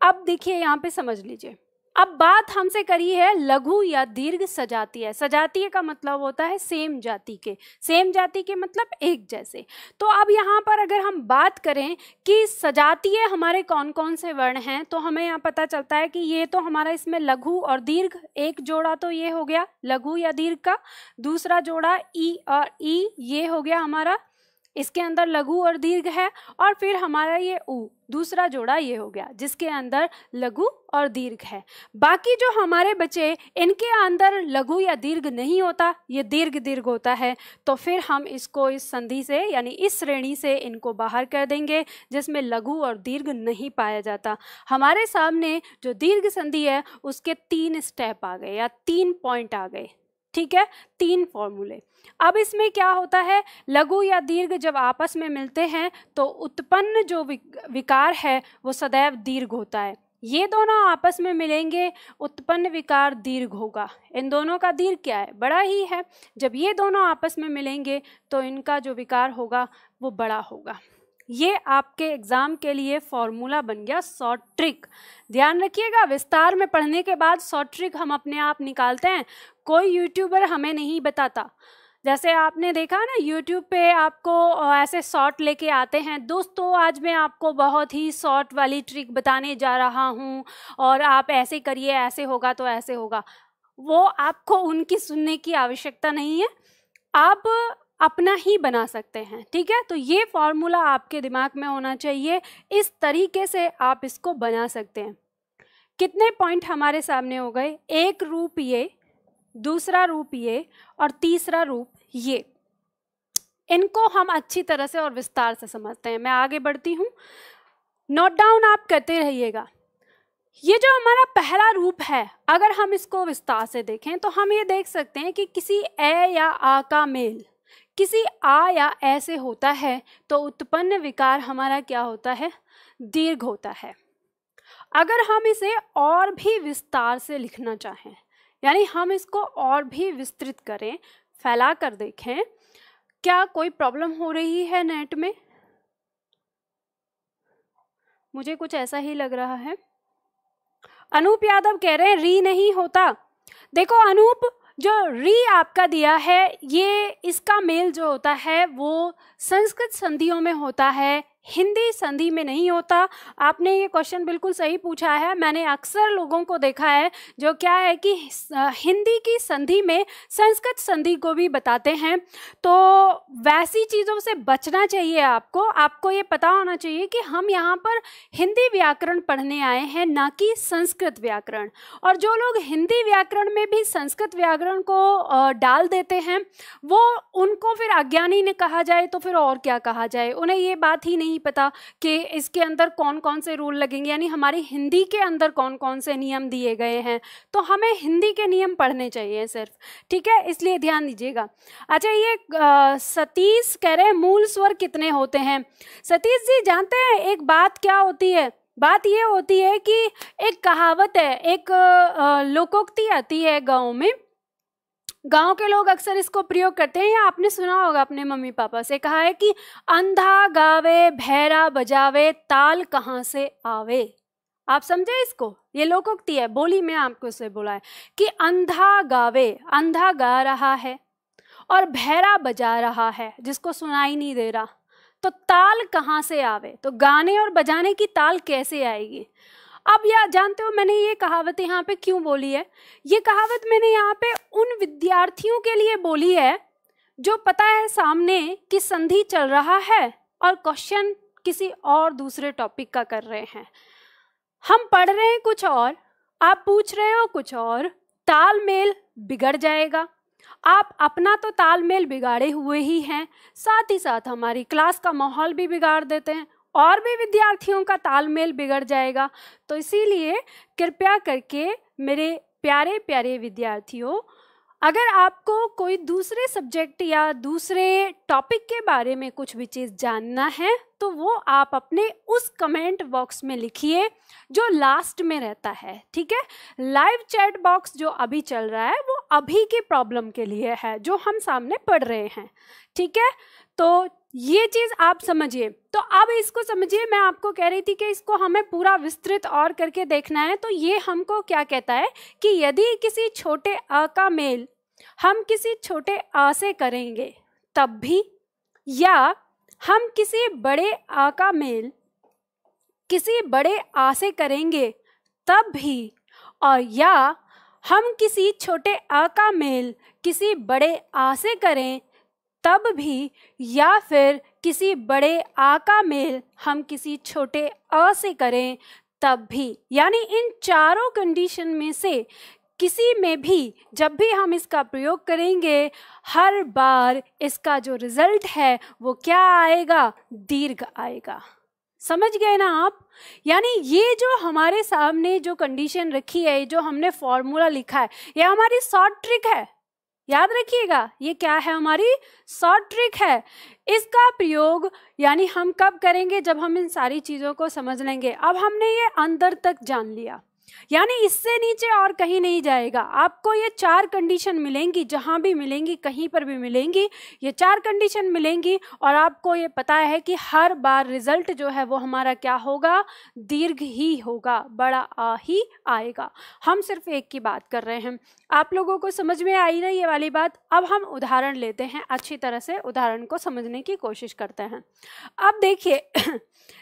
अब देखिए, यहाँ पे समझ लीजिए। अब बात हमसे करी है लघु या दीर्घ सजातीय सजातीय का मतलब होता है सेम जाति के। सेम जाति के मतलब एक जैसे। तो अब यहाँ पर अगर हम बात करें कि सजातीय हमारे कौन कौन से वर्ण हैं तो हमें यहाँ पता चलता है कि ये तो हमारा इसमें लघु और दीर्घ, एक जोड़ा तो ये हो गया लघु या दीर्घ का, दूसरा जोड़ा ई और ई, ये हो गया हमारा इसके अंदर लघु और दीर्घ है और फिर हमारा ये उ, दूसरा जोड़ा ये हो गया, जिसके अंदर लघु और दीर्घ है। बाकी जो हमारे बचे, इनके अंदर लघु या दीर्घ नहीं होता, ये दीर्घ दीर्घ होता है तो फिर हम इसको इस संधि से, यानी इस श्रेणी से इनको बाहर कर देंगे, जिसमें लघु और दीर्घ नहीं पाया जाता। हमारे सामने जो दीर्घ संधि है, उसके तीन स्टेप आ गए या तीन पॉइंट आ गए, ठीक है? तीन फॉर्मूले। अब इसमें क्या होता है? लघु या दीर्घ जब आपस में मिलते हैं तो उत्पन्न जो विकार है, वो सदैव दीर्घ होता है। ये दोनों आपस में मिलेंगे, उत्पन्न विकार दीर्घ होगा। इन दोनों का दीर्घ क्या है? बड़ा ही है। जब ये दोनों आपस में मिलेंगे तो इनका जो विकार होगा, वो बड़ा होगा। ये आपके एग्ज़ाम के लिए फॉर्मूला बन गया शॉर्ट ट्रिक। ध्यान रखिएगा, विस्तार में पढ़ने के बाद शॉर्ट ट्रिक हम अपने आप निकालते हैं। कोई यूट्यूबर हमें नहीं बताता। जैसे आपने देखा ना यूट्यूब पे आपको ऐसे शॉर्ट लेके आते हैं। दोस्तों, आज मैं आपको बहुत ही शॉर्ट वाली ट्रिक बताने जा रहा हूँ और आप ऐसे करिए, ऐसे होगा तो ऐसे होगा। वो आपको उनकी सुनने की आवश्यकता नहीं है। आप अपना ही बना सकते हैं, ठीक है? तो ये फॉर्मूला आपके दिमाग में होना चाहिए। इस तरीके से आप इसको बना सकते हैं। कितने पॉइंट हमारे सामने हो गए? एक रूप ये, दूसरा रूप ये और तीसरा रूप ये, इनको हम अच्छी तरह से और विस्तार से समझते हैं। मैं आगे बढ़ती हूँ। नोट डाउन आप करते रहिएगा। ये जो हमारा पहला रूप है, अगर हम इसको विस्तार से देखें तो हम ये देख सकते हैं कि किसी ए या आ का मेल, किसी आ या ऐसे होता है तो उत्पन्न विकार हमारा क्या होता है? दीर्घ होता है। अगर हम इसे और भी विस्तार से लिखना चाहें, यानी हम इसको और भी विस्तृत करें फैला कर देखें, क्या कोई प्रॉब्लम हो रही है नेट में? मुझे कुछ ऐसा ही लग रहा है। अनूप यादव कह रहे हैं, री नहीं होता। देखो अनूप, जो री आपका दिया है, ये, इसका मेल जो होता है, वो संस्कृत संधियों में होता है हिंदी संधि में नहीं होता। आपने ये क्वेश्चन बिल्कुल सही पूछा है। मैंने अक्सर लोगों को देखा है जो क्या है कि हिंदी की संधि में संस्कृत संधि को भी बताते हैं। तो वैसी चीज़ों से बचना चाहिए आपको। आपको ये पता होना चाहिए कि हम यहाँ पर हिंदी व्याकरण पढ़ने आए हैं, ना कि संस्कृत व्याकरण। और जो लोग हिंदी व्याकरण में भी संस्कृत व्याकरण को डाल देते हैं, वो उनको फिर अज्ञानी ने कहा जाए तो फिर और क्या कहा जाए? उन्हें ये बात ही नहीं नहीं पता कि इसके अंदर कौन कौन से रूल लगेंगे, यानी हमारी हिंदी के अंदर कौन कौन से नियम दिए गए हैं। तो हमें हिंदी के नियम पढ़ने चाहिए सिर्फ़, ठीक है? इसलिए ध्यान दीजिएगा। अच्छा ये सतीश कह रहे मूल स्वर कितने होते हैं? सतीश जी, जानते हैं, एक बात क्या होती है? बात ये होती है कि एक कहावत है, एक लोकोक्ति आती है गाँव में गाँव के लोग अक्सर इसको प्रयोग करते हैं, या आपने सुना होगा अपने मम्मी पापा से कहा है कि अंधा गावे, भैरा बजावे, ताल कहाँ से आवे? आप समझे इसको? ये लोकोक्ति है, बोली में आपको इसे बोला है कि अंधा गावे, अंधा गा रहा है और भैरा बजा रहा है, जिसको सुनाई नहीं दे रहा। तो ताल कहाँ से आवे? तो गाने और बजाने की ताल कैसे आएगी? अब या जानते हो मैंने ये कहावत यहाँ पे क्यों बोली है? ये कहावत मैंने यहाँ पे उन विद्यार्थियों के लिए बोली है, जो पता है सामने कि संधि चल रहा है और क्वेश्चन किसी और दूसरे टॉपिक का कर रहे हैं। हम पढ़ रहे हैं कुछ और, आप पूछ रहे हो कुछ और, तालमेल बिगड़ जाएगा। आप अपना तो तालमेल बिगाड़े हुए ही हैं, साथ ही साथ हमारी क्लास का माहौल भी बिगाड़ देते हैं, और भी विद्यार्थियों का तालमेल बिगड़ जाएगा। तो इसीलिए कृपया करके मेरे प्यारे प्यारे विद्यार्थियों अगर आपको कोई दूसरे सब्जेक्ट या दूसरे टॉपिक के बारे में कुछ भी चीज़ जानना है तो वो आप अपने उस कमेंट बॉक्स में लिखिए जो लास्ट में रहता है, ठीक है? लाइव चैट बॉक्स जो अभी चल रहा है, वो अभी की प्रॉब्लम के लिए है, जो हम सामने पढ़ रहे हैं, ठीक है? तो ये चीज़ आप समझिए। तो अब इसको समझिए, मैं आपको कह रही थी कि इसको हमें पूरा विस्तृत और करके देखना है। तो ये हमको क्या कहता है कि यदि किसी छोटे अ का मेल हम किसी छोटे आ से करेंगे, तब भी या हम किसी बड़े आ का मेल किसी बड़े आ से करेंगे, तब भी और या हम किसी छोटे आ का मेल किसी बड़े आ से करें तब भी या फिर किसी बड़े आ का मेल हम किसी छोटे अ से करें, तब भी। यानी इन चारों कंडीशन में से किसी में भी जब भी हम इसका प्रयोग करेंगे, हर बार इसका जो रिज़ल्ट है वो क्या आएगा? दीर्घ आएगा। समझ गए ना आप? यानी ये जो हमारे सामने जो कंडीशन रखी है जो हमने फॉर्मूला लिखा है, ये हमारी शॉर्ट ट्रिक है। याद रखिएगा, ये क्या है हमारी शॉर्ट ट्रिक है। इसका प्रयोग, यानी हम कब करेंगे जब हम इन सारी चीज़ों को समझ लेंगे। अब हमने ये अंदर तक जान लिया। यानी इससे नीचे और कहीं नहीं जाएगा। आपको ये चार कंडीशन मिलेंगी, जहाँ भी मिलेंगी, कहीं पर भी मिलेंगी, ये चार कंडीशन मिलेंगी और आपको ये पता है कि हर बार रिज़ल्ट जो है वो हमारा क्या होगा? दीर्घ ही होगा, बड़ा आ ही आएगा। हम सिर्फ़ एक की बात कर रहे हैं। आप लोगों को समझ में आई ना ये वाली बात? अब हम उदाहरण लेते हैं, अच्छी तरह से उदाहरण को समझने की कोशिश करते हैं। अब देखिए,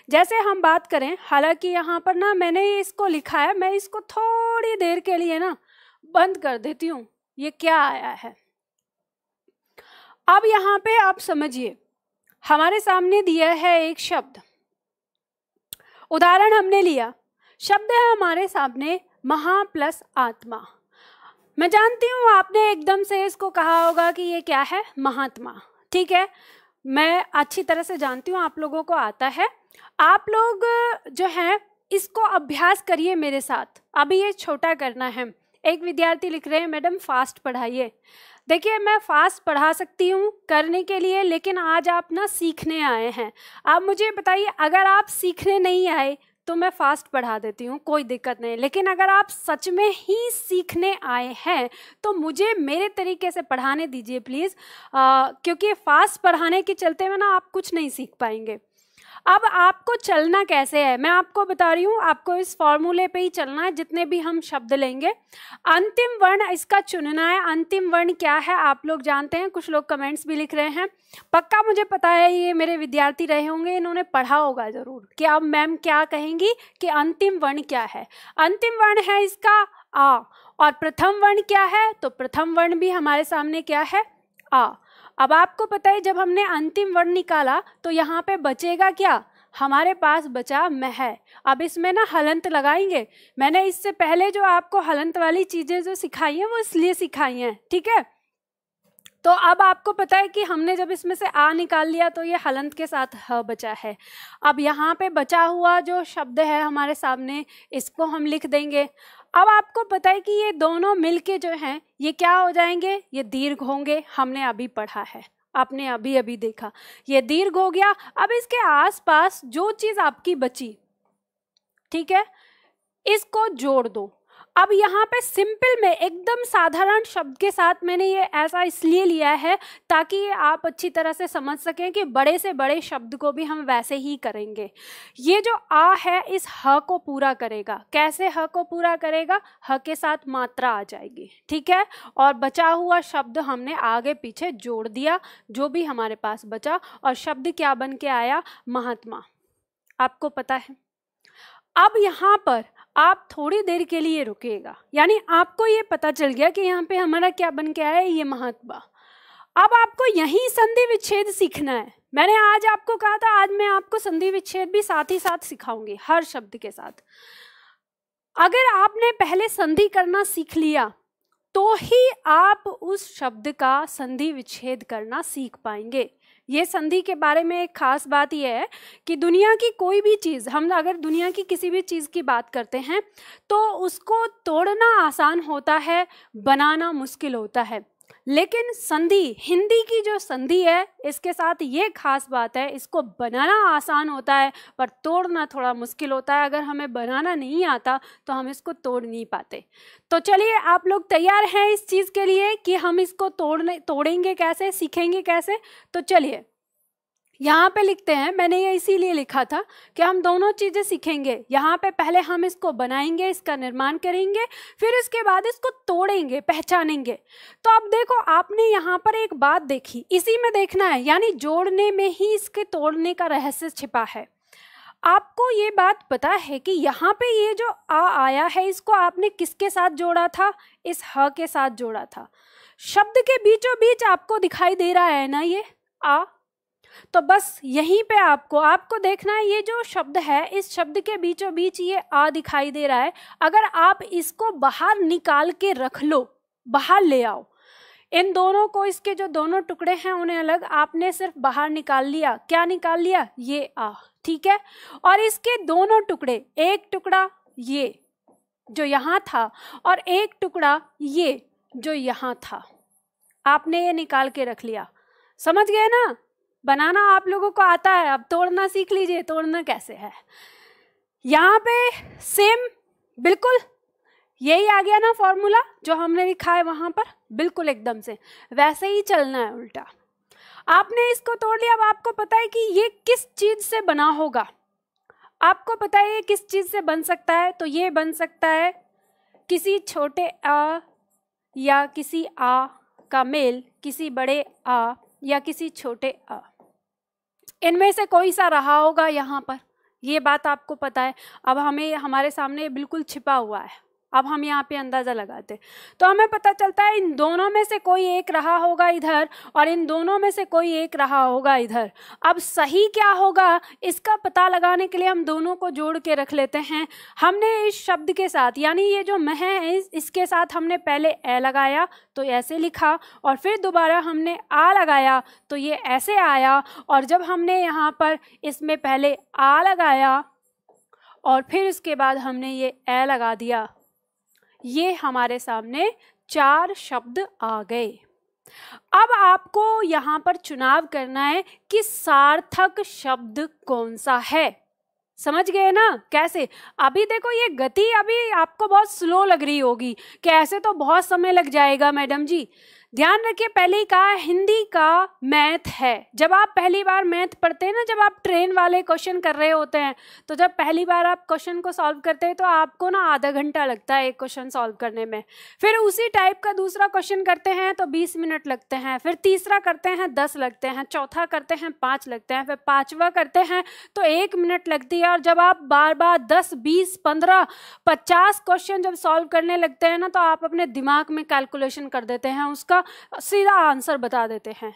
जैसे हम बात करें, हालाँकि यहाँ पर ना मैंने इसको लिखा है, मैं इसको थोड़ी देर के लिए ना बंद कर देती हूँ। ये क्या आया है? अब यहाँ पे आप समझिए। हमारे सामने दिया है एक शब्द। उदाहरण हमने लिया। शब्द है हमारे सामने महा प्लस आत्मा। मैं जानती हूँ आपने एकदम से इसको कहा होगा कि ये क्या है? महात्मा। ठीक है? मैं अच्छी तरह से जानती हूँ आप लोगों को आता है। आप लोग जो हैं इसको अभ्यास करिए मेरे साथ। अभी ये छोटा करना है। एक विद्यार्थी लिख रहे हैं, मैडम, फास्ट पढ़ाइए। देखिए, मैं फास्ट पढ़ा सकती हूँ करने के लिए, लेकिन आज आप ना सीखने आए हैं। आप मुझे बताइए, अगर आप सीखने नहीं आए तो मैं फास्ट पढ़ा देती हूँ, कोई दिक्कत नहीं। लेकिन अगर आप सच में ही सीखने आए हैं तो मुझे मेरे तरीके से पढ़ाने दीजिए, प्लीज़। क्योंकि फास्ट पढ़ाने के चलते में ना आप कुछ नहीं सीख पाएँगे। अब आपको चलना कैसे है? मैं आपको बता रही हूँ, आपको इस फॉर्मूले पे ही चलना है, जितने भी हम शब्द लेंगे। अंतिम वर्ण इसका चुनना है। अंतिम वर्ण क्या है, आप लोग जानते हैं, कुछ लोग कमेंट्स भी लिख रहे हैं। पक्का मुझे पता है, ये मेरे विद्यार्थी रहे होंगे, इन्होंने पढ़ा होगा ज़रूर कि अब मैम क्या कहेंगी कि अंतिम वर्ण क्या है। अंतिम वर्ण है इसका आ और प्रथम वर्ण क्या है तो प्रथम वर्ण भी हमारे सामने क्या है? आ। अब आपको पता है, जब हमने अंतिम वर्ण निकाला तो यहाँ पे बचेगा क्या? हमारे पास बचा मह। अब इसमें ना हलंत लगाएँगे। मैंने इससे पहले जो आपको हलंत वाली चीज़ें जो सिखाई हैं, वो इसलिए सिखाई हैं, ठीक है? तो अब आपको पता है कि हमने जब इसमें से आ निकाल लिया तो ये हलंत के साथ ह बचा है। अब यहाँ पे बचा हुआ जो शब्द है हमारे सामने, इसको हम लिख देंगे। अब आपको पता है कि ये दोनों मिलके जो हैं, ये क्या हो जाएँगे? ये दीर्घ होंगे, हमने अभी पढ़ा है। आपने अभी अभी देखा। ये दीर्घ हो गया। अब इसके आसपास जो चीज़ आपकी बची, ठीक है? इसको जोड़ दो। अब यहाँ पे सिंपल में, एकदम साधारण शब्द के साथ मैंने ये ऐसा इसलिए लिया है ताकि आप अच्छी तरह से समझ सकें कि बड़े से बड़े शब्द को भी हम वैसे ही करेंगे। ये जो आ है, इस ह को पूरा करेगा। कैसे ह को पूरा करेगा? ह के साथ मात्रा आ जाएगी। ठीक है? और बचा हुआ शब्द हमने आगे पीछे जोड़ दिया, जो भी हमारे पास बचा। और शब्द क्या बन के आया? महात्मा। आपको पता है? अब यहाँ पर आप थोड़ी देर के लिए रुकेगा। यानी आपको ये पता चल गया कि यहाँ पे हमारा क्या बन के आया है ये महात्मा। अब आपको यही संधि विच्छेद सीखना है। मैंने आज आपको कहा था, आज मैं आपको संधि विच्छेद भी साथ ही साथ सिखाऊँगी, हर शब्द के साथ। अगर आपने पहले संधि करना सीख लिया तो ही आप उस शब्द का संधि विच्छेद करना सीख पाएँगे। ये संधि के बारे में एक खास बात यह है कि दुनिया की कोई भी चीज़, हम अगर दुनिया की किसी भी चीज़ की बात करते हैं तो उसको तोड़ना आसान होता है, बनाना मुश्किल होता है। लेकिन संधि, हिंदी की जो संधि है, इसके साथ ये खास बात है, इसको बनाना आसान होता है, पर तोड़ना थोड़ा मुश्किल होता है। अगर हमें बनाना नहीं आता तो हम इसको तोड़ नहीं पाते। तो चलिए, आप लोग तैयार हैं इस चीज़ के लिए कि हम इसको तोड़ने, तोड़ेंगे कैसे, सीखेंगे कैसे? तो चलिए यहाँ पे लिखते हैं, मैंने ये इसीलिए लिखा था कि हम दोनों चीज़ें सीखेंगे। यहाँ पे पहले हम इसको बनाएँगे, इसका निर्माण करेंगे, फिर इसके बाद इसको तोड़ेंगे, पहचानेंगे। तो अब देखो, आपने यहाँ पर एक बात देखी, इसी में देखना है, यानी जोड़ने में ही इसके तोड़ने का रहस्य छिपा है। आपको ये बात पता है कि यहाँ पे ये जो आ आया है, इसको आपने किसके साथ जोड़ा था? इस ह के साथ जोड़ा था। शब्द के बीचों बीच आपको दिखाई दे रहा है ना ये? आ तो बस यहीं पे आपको आपको देखना है, ये जो शब्द है, इस शब्द के बीचों बीच ये आ दिखाई दे रहा है। अगर आप इसको बाहर निकाल के रख लो, बाहर ले आओ, इन दोनों को, इसके जो दोनों टुकड़े हैं, उन्हें अलग, आपने सिर्फ़ बाहर निकाल लिया। क्या निकाल लिया? ये आ, ठीक है? और इसके दोनों टुकड़े, एक टुकड़ा ये, जो यहाँ था, और एक टुकड़ा ये, जो यहाँ था। आपने ये निकाल के रख लिया। समझ गए ना? बनाना आप लोगों को आता है, अब तोड़ना सीख लीजिए, तोड़ना कैसे है? यहाँ पे सेम बिल्कुल यही आ गया ना फॉर्मूला जो हमने लिखा है वहाँ पर, बिल्कुल एकदम से। वैसे ही चलना है उल्टा। आपने इसको तोड़ लिया, अब आपको पता है कि ये किस चीज़ से बना होगा। आपको पता है ये किस चीज़ से बन सकता है? तो ये बन सकता है किसी छोटे आ या किसी आ का मेल, किसी बड़े आ या किसी छोटे अ इनमें से कोई सा रहा होगा यहाँ पर? ये बात आपको पता है। अब हमें, हमारे सामने बिल्कुल छिपा हुआ है। अब हम यहाँ पे अंदाज़ा लगाते तो हमें पता चलता है इन दोनों में से कोई एक रहा होगा इधर और इन दोनों में से कोई एक रहा होगा इधर। अब सही क्या होगा इसका पता लगाने के लिए हम दोनों को जोड़ के रख लेते हैं। हमने इस शब्द के साथ यानी ये जो मह है इस, इसके साथ हमने पहले ए लगाया तो ऐसे लिखा और फिर दोबारा हमने आ लगाया तो ये ऐसे आया और जब हमने यहाँ पर इसमें पहले आ लगाया और फिर इसके बाद हमने ये ए लगा दिया। ये हमारे सामने चार शब्द आ गए। अब आपको यहाँ पर चुनाव करना है कि सार्थक शब्द कौन सा है। समझ गए ना? कैसे? अभी देखो ये गति अभी आपको बहुत स्लो लग रही होगी। कैसे तो बहुत समय लग जाएगा, मैडम जी। ध्यान रखिए, पहले कहा, हिंदी का मैथ है। जब आप पहली बार मैथ पढ़ते हैं ना, जब आप ट्रेन वाले क्वेश्चन कर रहे होते हैं तो जब पहली बार आप क्वेश्चन को सॉल्व करते हैं तो आपको ना आधा घंटा लगता है एक क्वेश्चन सॉल्व करने में। फिर उसी टाइप का दूसरा क्वेश्चन करते हैं तो बीस मिनट लगते हैं, फिर तीसरा करते हैं, दस लगते हैं, चौथा करते हैं, पाँच लगते हैं, फिर पाँचवा करते हैं तो एक मिनट लगती है। और जब आप बार बार दस, बीस, पंद्रह, पचास क्वेश्चन जब सॉल्व करने लगते हैं ना तो आप अपने दिमाग में कैलकुलेशन कर देते हैं, उसका सीधा आंसर बता देते हैं।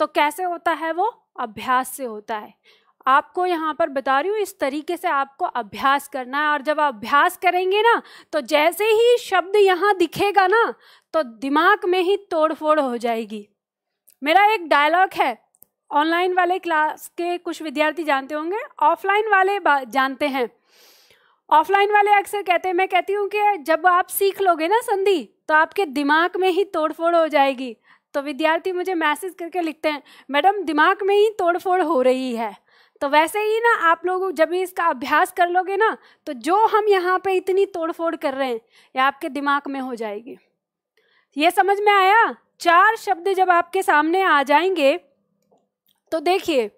तो कैसे होता है वो? अभ्यास से होता है। आपको यहाँ पर बता रही हूँ, इस तरीके से आपको अभ्यास करना है और जब आप अभ्यास करेंगे ना तो जैसे ही शब्द यहाँ दिखेगा ना तो दिमाग में ही तोड़फोड़ हो जाएगी। मेरा एक डायलॉग है। ऑनलाइन वाले क्लास के कुछ विद्यार्थी जानते होंगे ऑफलाइन वाले जानते हैं। ऑफलाइन वाले अक्सर कहते हैं, मैं कहती हूँ कि जब आप सीख लोगे ना, संधि तो आपके दिमाग में ही तोड़फोड़ हो जाएगी। तो विद्यार्थी मुझे मैसेज करके लिखते हैं, मैडम, दिमाग में ही तोड़फोड़ हो रही है। तो वैसे ही ना, आप लोग जब भी इसका अभ्यास कर लोगे ना तो जो हम यहाँ पे इतनी तोड़फोड़ कर रहे हैं, ये आपके दिमाग में हो जाएगी। ये समझ में आया? चार शब्द जब आपके सामने आ जाएँगे तो देखिए।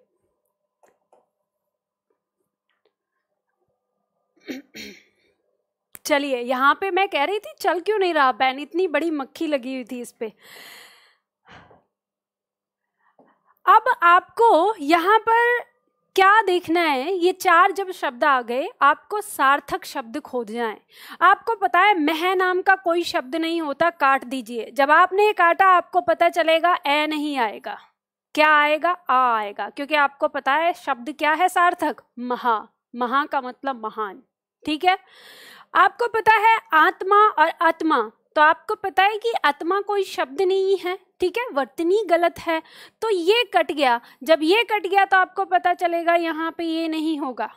चलिए, यहाँ पे मैं कह रही थी, चल क्यों नहीं रहा बैन इतनी बड़ी मक्खी लगी हुई थी इस पे। अब आपको यहाँ पर क्या देखना है? ये चार जब शब्द आ गए, आपको सार्थक शब्द खोजना है। आपको पता है, मह नाम का कोई शब्द नहीं होता, काट दीजिए। जब आपने ये काटा, आपको पता चलेगा ए नहीं आएगा। क्या आएगा? आ आएगा। क्योंकि आपको पता है, शब्द क्या है सार्थक? महा। महा का मतलब महान। ठीक है? आपको पता है आत्मा और आत्मा? तो आपको पता है कि आत्मा कोई शब्द नहीं है, ठीक है? वर्तनी गलत है। तो ये कट गया। जब ये कट गया तो आपको पता चलेगा यहाँ पे ये नहीं होगा।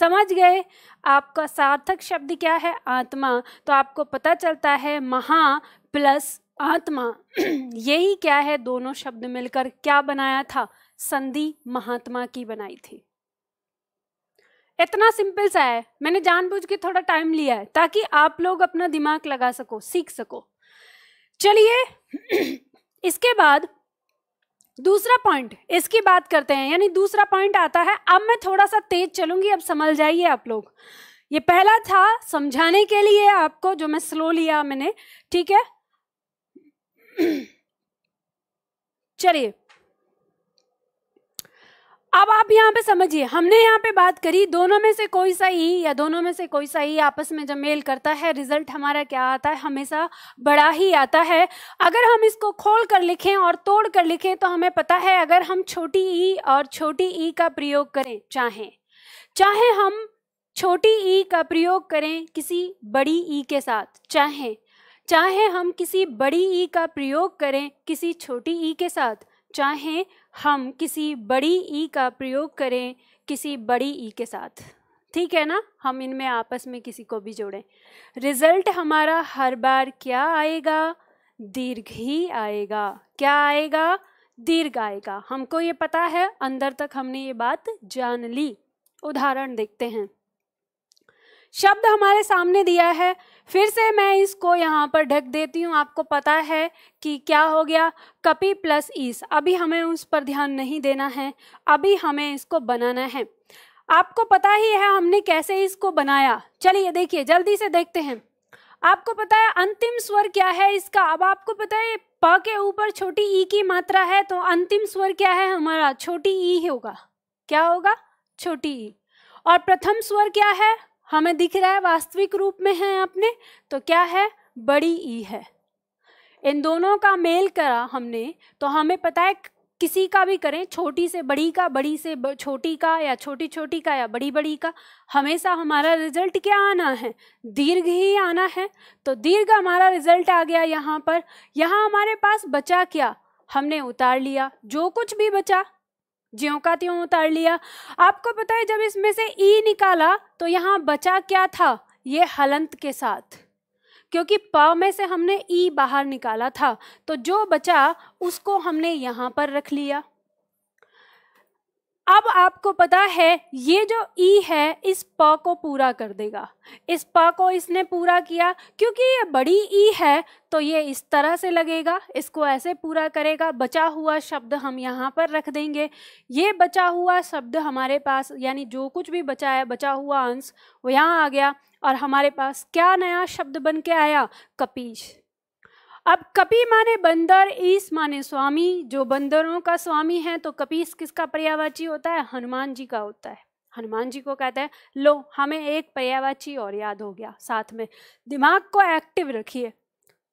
समझ गए? आपका सार्थक शब्द क्या है? आत्मा। तो आपको पता चलता है महा प्लस आत्मा। यही क्या है? दोनों शब्द मिलकर क्या बनाया था? संधि महात्मा की बनाई थी। इतना सिंपल सा है। मैंने जानबूझ के थोड़ा टाइम लिया है ताकि आप लोग अपना दिमाग लगा सको, सीख सको। चलिए, इसके बाद दूसरा पॉइंट इसकी बात करते हैं। यानी दूसरा पॉइंट आता है। अब मैं थोड़ा सा तेज चलूँगी, अब समझ जाइए आप लोग। ये पहला था समझाने के लिए आपको, जो मैं स्लो लिया मैंने, ठीक है? चलिए अब आप यहाँ पे समझिए, हमने यहाँ पे बात करी, दोनों में से कोई सही या दोनों में से कोई सही आपस में जब मेल करता है, रिज़ल्ट हमारा क्या आता है? हमेशा बड़ा ही आता है। अगर हम इसको खोल कर लिखें और तोड़ कर लिखें तो हमें पता है, अगर हम छोटी ई और छोटी ई का प्रयोग करें, चाहें, चाहे हम छोटी ई का प्रयोग करें किसी बड़ी ई के साथ, चाहें, चाहे हम किसी बड़ी ई का प्रयोग करें किसी छोटी ई के साथ, चाहे हम किसी बड़ी ई का प्रयोग करें किसी बड़ी ई के साथ। ठीक है ना? हम इनमें आपस में किसी को भी जोड़ें। रिज़ल्ट हमारा हर बार क्या आएगा? दीर्घ ही आएगा। क्या आएगा? दीर्घ आएगा। हमको ये पता है, अंदर तक हमने ये बात जान ली। उदाहरण देखते हैं। शब्द हमारे सामने दिया है फिर से मैं इसको यहाँ पर ढक देती हूँ। आपको पता है कि क्या हो गया? कपी प्लस ईस। अभी हमें उस पर ध्यान नहीं देना है। अभी हमें इसको बनाना है। आपको पता ही है हमने कैसे इसको बनाया। चलिए देखिए, जल्दी से देखते हैं। आपको पता है अंतिम स्वर क्या है इसका? अब आपको पता है प के ऊपर छोटी ई की मात्रा है तो अंतिम स्वर क्या है हमारा? छोटी ई होगा। क्या होगा? छोटी ई। और प्रथम स्वर क्या है? हमें दिख रहा है वास्तविक रूप में है अपने तो क्या है? बड़ी ई है। इन दोनों का मेल करा हमने तो हमें पता है किसी का भी करें, छोटी से बड़ी का, बड़ी से छोटी का या छोटी छोटी का या बड़ी बड़ी का, हमेशा हमारा रिज़ल्ट क्या आना है? दीर्घ ही आना है। तो दीर्घ हमारा रिज़ल्ट आ गया यहाँ पर। यहाँ हमारे पास बचा क्या? हमने उतार लिया। जो कुछ भी बचा ज्यों का त्यों उतार लिया। आपको पता है, जब इसमें से ई निकाला तो यहाँ बचा क्या था? ये हलंत के साथ। क्योंकि प में से हमने ई बाहर निकाला था तो जो बचा, उसको हमने यहाँ पर रख लिया। अब आपको पता है, ये जो ई है, इस प को पूरा कर देगा। इस प को इसने पूरा किया, क्योंकि ये बड़ी ई है तो ये इस तरह से लगेगा, इसको ऐसे पूरा करेगा। बचा हुआ शब्द हम यहाँ पर रख देंगे। ये बचा हुआ शब्द हमारे पास, यानी जो कुछ भी बचा है, बचा हुआ अंश, वो यहाँ आ गया, और हमारे पास क्या नया शब्द बन के आया? कपीश। अब कपी माने बंदर ईस माने स्वामी, जो बंदरों का स्वामी है तो कपीस किसका पर्यावाची होता है? हनुमान जी का होता है। हनुमान जी को कहते हैं, लो, हमें एक पर्यावाची और याद हो गया, साथ में। दिमाग को एक्टिव रखिए।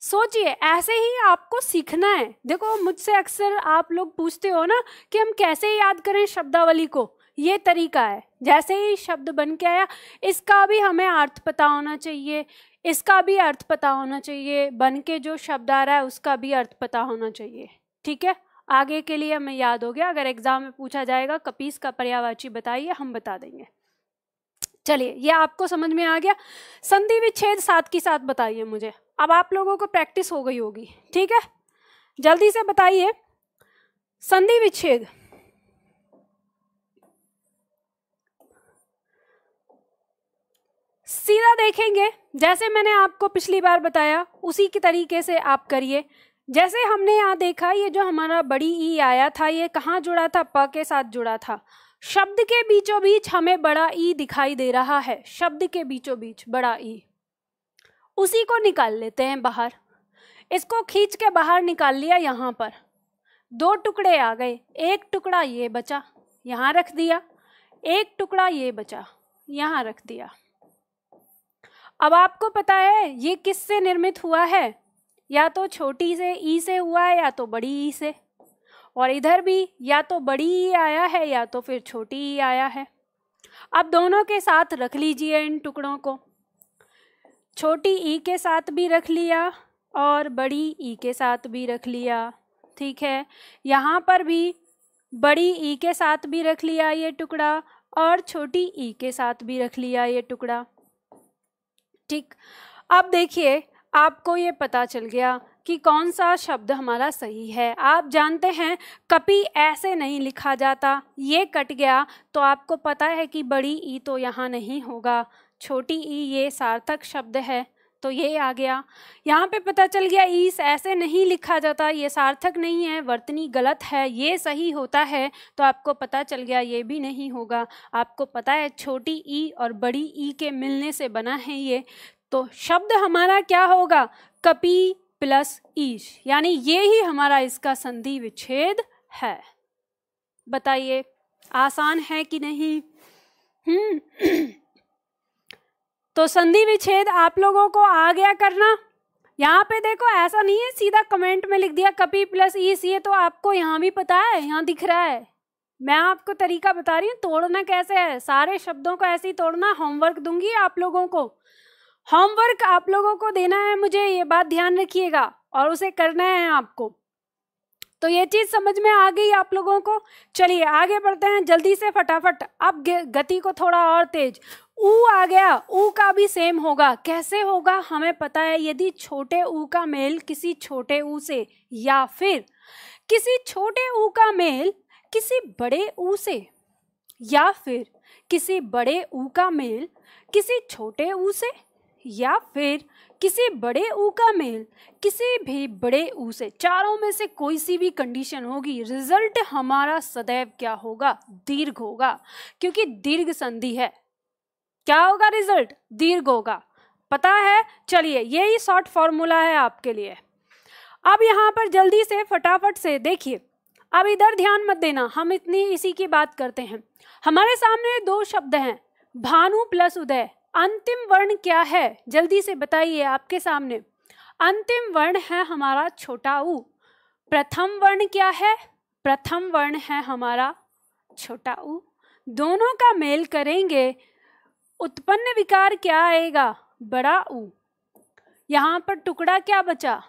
सोचिए, ऐसे ही आपको सीखना है। देखो, मुझसे अक्सर आप लोग पूछते हो ना, कि हम कैसे याद करें शब्दावली को? ये तरीका है। जैसे ही शब्द बन के आया, इसका भी हमें अर्थ पता होना चाहिए। इसका भी अर्थ पता होना चाहिए। बन के जो शब्द आ रहा है, उसका भी अर्थ पता होना चाहिए। ठीक है? आगे के लिए हमें याद हो गया। अगर एग्ज़ाम में पूछा जाएगा, कपीस का पर्यावाची बताइए, हम बता देंगे। चलिए, ये आपको समझ में आ गया। संधि विच्छेद साथ की साथ बताइए मुझे। अब आप लोगों को प्रैक्टिस हो गई होगी। ठीक है? जल्दी से बताइए। संधि विच्छेद। सीधा देखेंगे। जैसे मैंने आपको पिछली बार बताया, उसी के तरीके से आप करिए। जैसे हमने यहाँ देखा, ये जो हमारा बड़ी ई आया था, ये कहाँ जुड़ा था? प के साथ जुड़ा था। शब्द के बीचों बीच हमें बड़ा ई दिखाई दे रहा है। शब्द के बीचों बीच बड़ा ई। उसी को निकाल लेते हैं बाहर। इसको खींच के बाहर निकाल लिया यहाँ पर। दो टुकड़े आ गए। एक टुकड़ा ये बचा। यहाँ रख दिया। एक टुकड़ा ये बचा। यहाँ रख दिया। अब आपको पता है, ये किससे निर्मित हुआ है? या तो छोटी से, ई से हुआ है, या तो बड़ी ई से। और इधर भी, या तो बड़ी ई आया है, या तो फिर छोटी ई आया है। अब दोनों के साथ रख लीजिए इन टुकड़ों को। छोटी ई के साथ भी रख लिया, और बड़ी ई के साथ भी रख लिया। ठीक है? यहाँ पर भी बड़ी ई के साथ भी रख लिया ये टुकड़ा, और छोटी ई के साथ भी रख लिया ये टुकड़ा। ठीक। अब देखिए, आपको ये पता चल गया कि कौन सा शब्द हमारा सही है। आप जानते हैं कपी ऐसे नहीं लिखा जाता। ये कट गया तो आपको पता है कि बड़ी ई तो यहाँ नहीं होगा। छोटी ई ये सार्थक शब्द है। तो ये आ गया। यहाँ पे पता चल गया, ईस ऐसे नहीं लिखा जाता, ये सार्थक नहीं है, वर्तनी गलत है, ये सही होता है तो आपको पता चल गया, ये भी नहीं होगा। आपको पता है, छोटी ई और बड़ी ई के मिलने से बना है ये। तो शब्द हमारा क्या होगा? कपी प्लस ईश, यानी ये ही हमारा इसका संधि विच्छेद है। बताइए, आसान है कि नहीं? हम्म। तो संधि विच्छेद आप लोगों को आ गया करना। यहाँ पे देखो, ऐसा नहीं है, सीधा कमेंट में लिख दिया, कपी प्लस ईस ये तो आपको यहाँ भी पता है, यहाँ दिख रहा है। मैं आपको तरीका बता रही हूँ, तोड़ना कैसे है? सारे शब्दों को ऐसे ही तोड़ना होमवर्क दूँगी आप लोगों को। होमवर्क आप लोगों को देना है मुझे, ये बात ध्यान रखिएगा, और उसे करना है आपको। तो ये चीज़ समझ में आ गई आप लोगों को? चलिए, आगे बढ़ते हैं, जल्दी से फटाफट। अब गति को थोड़ा और तेज। ऊ आ गया, ऊ का भी सेम होगा। कैसे होगा, हमें पता है, यदि छोटे ऊ का मेल किसी छोटे ऊ से या फिर किसी छोटे ऊ का मेल किसी बड़े ऊ से या फिर किसी बड़े ऊ का मेल किसी छोटे ऊ से या फिर किसी बड़े ऊ का मेल किसी भी बड़े ऊ से। चारों में से कोई सी भी कंडीशन होगी रिज़ल्ट हमारा सदैव क्या होगा? दीर्घ होगा, क्योंकि दीर्घ संधि है। क्या होगा रिज़ल्ट? दीर्घ होगा। पता है? चलिए, यही शॉर्ट फॉर्मूला है आपके लिए। अब यहाँ पर जल्दी से, फटाफट से देखिए। अब इधर ध्यान मत देना, हम इतनी इसी की बात करते हैं। हमारे सामने दो शब्द हैं, भानु प्लस उदय। अंतिम वर्ण क्या है? जल्दी से बताइए आपके सामने। अंतिम वर्ण है हमारा छोटा ऊ। प्रथम वर्ण क्या है? प्रथम वर्ण है हमारा छोटा ऊ। दोनों का मेल करेंगे उत्पन्न विकार क्या आएगा? बड़ा ऊ। यहाँ पर टुकड़ा क्या बचा?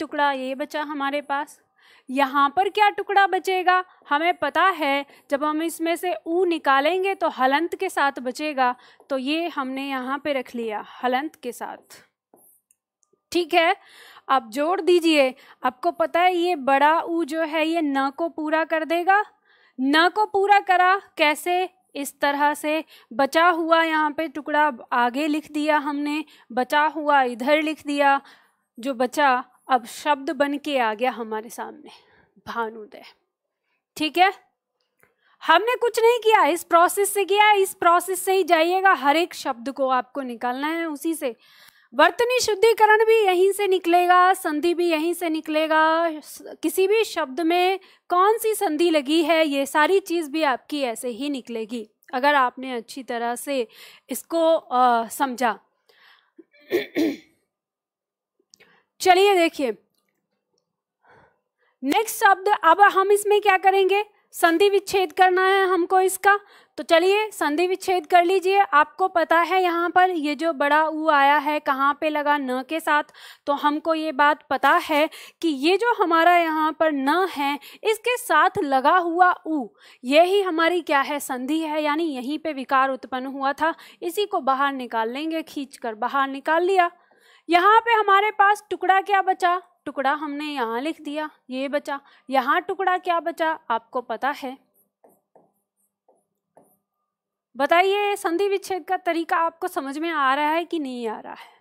टुकड़ा ये बचा हमारे पास। यहाँ पर क्या टुकड़ा बचेगा? हमें पता है, जब हम इसमें से ऊ निकालेंगे तो हलंत के साथ बचेगा। तो ये हमने यहाँ पे रख लिया, हलंत के साथ। ठीक है? आप जोड़ दीजिए। आपको पता है ये बड़ा ऊ जो है, ये न को पूरा कर देगा। न को पूरा करा, कैसे? इस तरह से बचा हुआ यहाँ पे टुकड़ा आगे लिख दिया हमने, बचा हुआ इधर लिख दिया, जो बचा अब शब्द बन के आ गया हमारे सामने, भानुदय। ठीक है? हमने कुछ नहीं किया, इस प्रोसेस से किया, इस प्रोसेस से ही जाइएगा, हर एक शब्द को आपको निकालना है उसी से। वर्तनी शुद्धिकरण भी यहीं से निकलेगा, संधि भी यहीं से निकलेगा। किसी भी शब्द में कौन सी संधि लगी है, ये सारी चीज़ भी आपकी ऐसे ही निकलेगी, अगर आपने अच्छी तरह से इसको समझा। चलिए देखिए। नेक्स्ट शब्द, अब हम इसमें क्या करेंगे? संधि विच्छेद करना है हमको इसका। तो चलिए, संधि विच्छेद कर लीजिए। आपको पता है यहाँ पर ये जो बड़ा ऊ आया है, कहाँ पे लगा न के साथ? तो हमको ये बात पता है कि ये जो हमारा यहाँ पर न है, इसके साथ लगा हुआ ऊ, ये ही हमारी क्या है? संधि है, यानी यहीं पे विकार उत्पन्न हुआ था। इसी को बाहर निकाल लेंगे खींच कर बाहर निकाल लिया। यहाँ पे हमारे पास टुकड़ा क्या बचा? टुकड़ा हमने यहाँ लिख दिया, ये बचा। यहाँ टुकड़ा क्या बचा, आपको पता है? बताइए, संधि विच्छेद का तरीका आपको समझ में आ रहा है कि नहीं आ रहा है?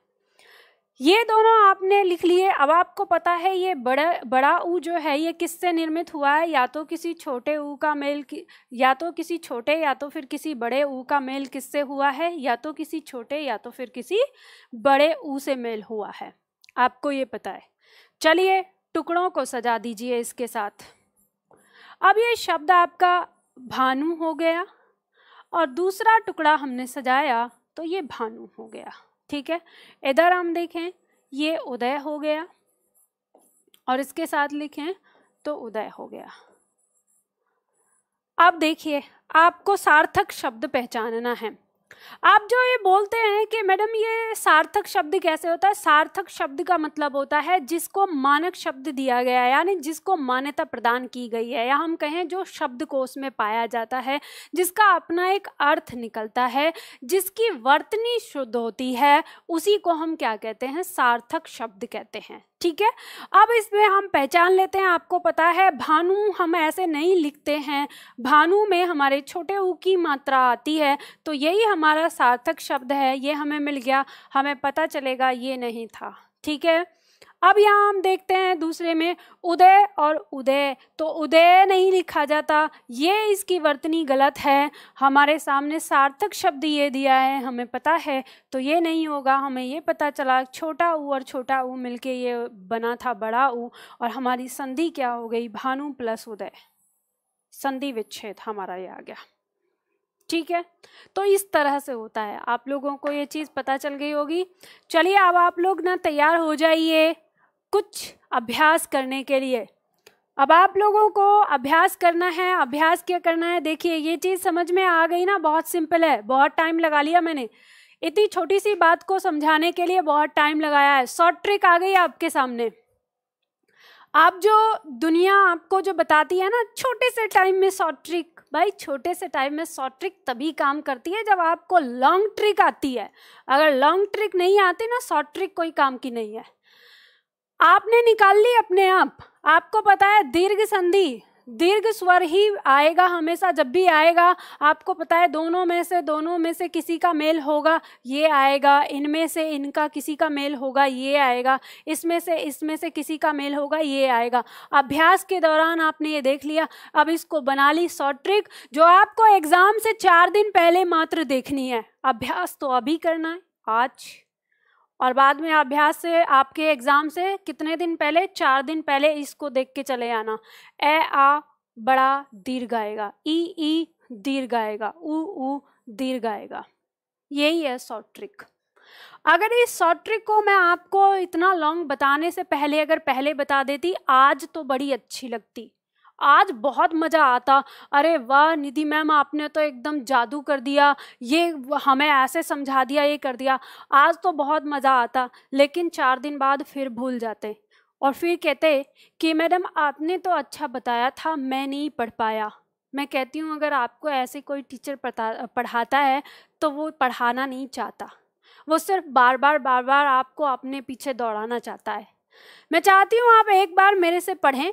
ये दोनों आपने लिख लिए। अब आपको पता है ये बड़ा बड़ा ऊ जो है, ये किससे निर्मित हुआ है? या तो किसी छोटे ऊ का मेल या तो किसी छोटे, या तो फिर किसी बड़े ऊ का मेल किससे हुआ है? या तो किसी छोटे, या तो फिर किसी बड़े ऊ से मेल हुआ है। आपको ये पता है। चलिए टुकड़ों को सजा दीजिए इसके साथ। अब ये शब्द आपका भानु हो गया और दूसरा टुकड़ा हमने सजाया तो ये भानु हो गया। ठीक है? इधर हम देखें, ये उदय हो गया और इसके साथ लिखें तो उदय हो गया। अब देखिए, आपको सार्थक शब्द पहचानना है। आप जो ये बोलते हैं कि मैडम, ये सार्थक शब्द कैसे होता है? सार्थक शब्द का मतलब होता है जिसको मानक शब्द दिया गया है, यानी जिसको मान्यता प्रदान की गई है, या हम कहें जो शब्द कोश में पाया जाता है, जिसका अपना एक अर्थ निकलता है, जिसकी वर्तनी शुद्ध होती है, उसी को हम क्या कहते हैं? सार्थक शब्द कहते हैं। ठीक है? अब इसमें हम पहचान लेते हैं, आपको पता है, भानु हम ऐसे नहीं लिखते हैं। भानु में हमारे छोटे ऊ की मात्रा आती है तो यही हमारा सार्थक शब्द है, ये हमें मिल गया, हमें पता चलेगा, ये नहीं था। ठीक है? अब यहाँ हम देखते हैं दूसरे में उदय और उदय। तो उदय नहीं लिखा जाता। ये इसकी वर्तनी गलत है। हमारे सामने सार्थक शब्द ये दिया है, हमें पता है। तो ये नहीं होगा। हमें ये पता चला, छोटा ऊ और छोटा ऊ मिलके ये बना था बड़ा ऊ। और हमारी संधि क्या हो गई? भानु प्लस उदय। संधि विच्छेद हमारा ये आ गया। ठीक है? तो इस तरह से होता है। आप लोगों को ये चीज़ पता चल गई होगी। चलिए, अब आप लोग ना तैयार हो जाइए। कुछ अभ्यास करने के लिए। अब आप लोगों को अभ्यास करना है, अभ्यास क्या करना है? देखिए, ये चीज़ समझ में आ गई ना, बहुत सिंपल है, बहुत टाइम लगा लिया मैंने। इतनी छोटी सी बात को समझाने के लिए बहुत टाइम लगाया है। शॉर्ट ट्रिक आ गई आपके सामने। आप जो दुनिया आपको जो बताती है ना, छोटे से टाइम में शॉर्ट ट्रिक भाई छोटे से टाइम में शॉर्ट ट्रिक तभी काम करती है जब आपको लॉन्ग ट्रिक आती है। अगर लॉन्ग ट्रिक नहीं आती ना शॉर्ट ट्रिक कोई काम की नहीं है। आपने निकाल ली अपने आप। आपको पता है, दीर्घ संधि, दीर्घ स्वर ही आएगा हमेशा। जब भी आएगा, आपको पता है, दोनों में से, दोनों में से किसी का मेल होगा, ये आएगा। इनमें से इनका किसी का मेल होगा, ये आएगा। इसमें से इसमें से किसी का मेल होगा, ये आएगा। अभ्यास के दौरान आपने ये देख लिया। अब इसको बना ली शॉर्ट ट्रिक जो आपको एग्ज़ाम से चार दिन पहले मात्र देखनी है। अभ्यास तो अभी करना है। आज और बाद में अभ्यास से, आपके एग्ज़ाम से कितने दिन पहले, चार दिन पहले इसको देख के चले आना। ए, आ, बड़ा, दीर्घ आएगा। ई ई, दीर्घ आएगा। ऊ ऊ दीर्घ आएगा। यही है शॉर्ट ट्रिक अगर इस शॉर्ट ट्रिक को मैं आपको इतना लॉन्ग बताने से पहले, अगर पहले बता देती, आज तो बड़ी अच्छी लगती। आज बहुत मज़ा आता। अरे वाह, निधि मैम, आपने तो एकदम जादू कर दिया। ये हमें ऐसे समझा दिया, ये कर दिया। आज तो बहुत मज़ा आता, लेकिन चार दिन बाद फिर भूल जाते। और फिर कहते कि, मैडम, आपने तो अच्छा बताया था, मैं नहीं पढ़ पाया। मैं कहती हूँ, अगर आपको ऐसे कोई टीचर पढ़ाता है तो वो पढ़ाना नहीं चाहता। वो सिर्फ़ बार बार बार बार आपको अपने पीछे दौड़ाना चाहता है। मैं चाहती हूँ आप एक बार मेरे से पढ़ें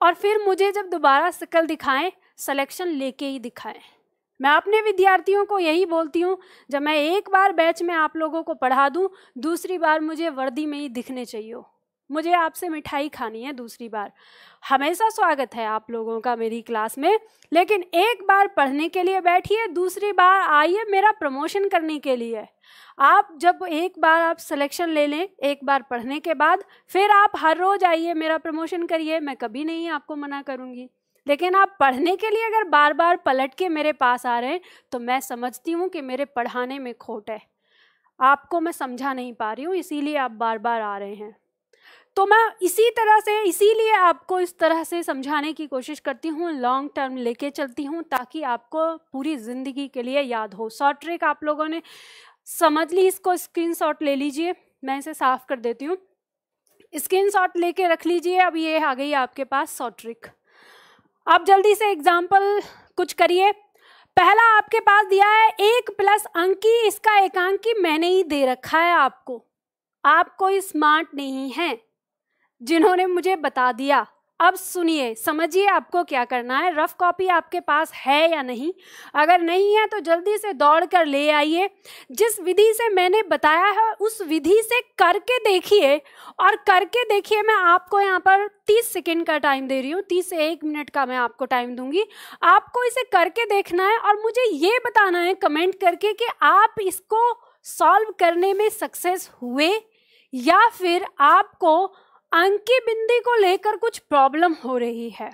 और फिर मुझे जब दोबारा शकल दिखाएँ सिलेक्शन लेके ही दिखाएँ। मैं अपने विद्यार्थियों को यही बोलती हूँ, जब मैं एक बार बैच में आप लोगों को पढ़ा दूँ, दूसरी बार मुझे वर्दी में ही दिखने चाहिए मुझे आपसे मिठाई खानी है दूसरी बार। हमेशा स्वागत है आप लोगों का मेरी क्लास में। लेकिन एक बार पढ़ने के लिए बैठिए, दूसरी बार आइए मेरा प्रमोशन करने के लिए। आप जब एक बार आप सिलेक्शन ले लें, एक बार पढ़ने के बाद फिर आप हर रोज़ आइए मेरा प्रमोशन करिए, मैं कभी नहीं आपको मना करूँगी। लेकिन आप पढ़ने के लिए अगर बार बार पलट के मेरे पास आ रहे हैं तो मैं समझती हूँ कि मेरे पढ़ाने में खोट है। आपको मैं समझा नहीं पा रही हूँ, इसीलिए आप बार बार आ रहे हैं। तो मैं इसी तरह से, इसीलिए आपको इस तरह से समझाने की कोशिश करती हूँ लॉन्ग टर्म लेके चलती हूँ, ताकि आपको पूरी ज़िंदगी के लिए याद हो। शॉर्ट ट्रिक आप लोगों ने समझ ली, इसको स्क्रीनशॉट ले लीजिए। मैं इसे साफ़ कर देती हूँ। स्क्रीनशॉट लेके रख लीजिए। अब ये आ गई आपके पास शॉर्ट ट्रिक आप जल्दी से एग्ज़ाम्पल कुछ करिए। पहला आपके पास दिया है, एक प्लस अंकी, इसका एकांकी मैंने ही दे रखा है आपको। आप कोई स्मार्ट नहीं है। जिन्होंने मुझे बता दिया। अब सुनिए, समझिए आपको क्या करना है। रफ कॉपी आपके पास है या नहीं? अगर नहीं है तो जल्दी से दौड़ कर ले आइए। जिस विधि से मैंने बताया है, उस विधि से करके देखिए। और करके देखिए, मैं आपको यहाँ पर 30 सेकंड का टाइम दे रही हूँ। 30 से एक मिनट का मैं आपको टाइम दूँगी। आपको इसे करके देखना है और मुझे ये बताना है कमेंट करके कि आप इसको सॉल्व करने में सक्सेस हुए या फिर आपको अंकी बिंदी को लेकर कुछ प्रॉब्लम हो रही है।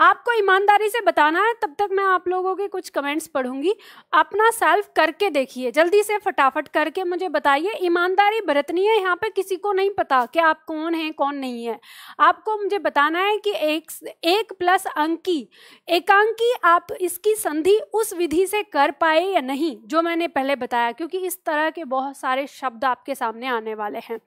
आपको ईमानदारी से बताना है, तब तक मैं आप लोगों के कुछ कमेंट्स पढ़ूँगी। अपना सेल्फ करके देखिए, जल्दी से फटाफट करके मुझे बताइए। ईमानदारी बरतनी है, यहाँ पे किसी को नहीं पता कि आप कौन हैं, कौन नहीं है। आपको मुझे बताना है कि एक एक प्लस अंकी, एकांकी आप इसकी संधि उस विधि से कर पाए या नहीं, जो मैंने पहले बताया, क्योंकि इस तरह के बहुत सारे शब्द आपके सामने आने वाले हैं।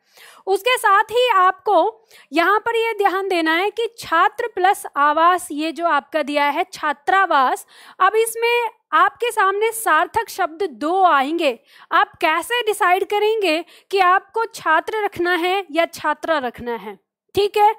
उसके साथ ही आपको यहाँ पर यह ध्यान देना है कि छात्र प्लस आवास ये जो आपका दिया है, छात्रावास, अब इसमें आपके सामने सार्थक शब्द दो आएँगे। आप कैसे डिसाइड करेंगे कि आपको छात्र रखना है या छात्रा रखना है? ठीक है?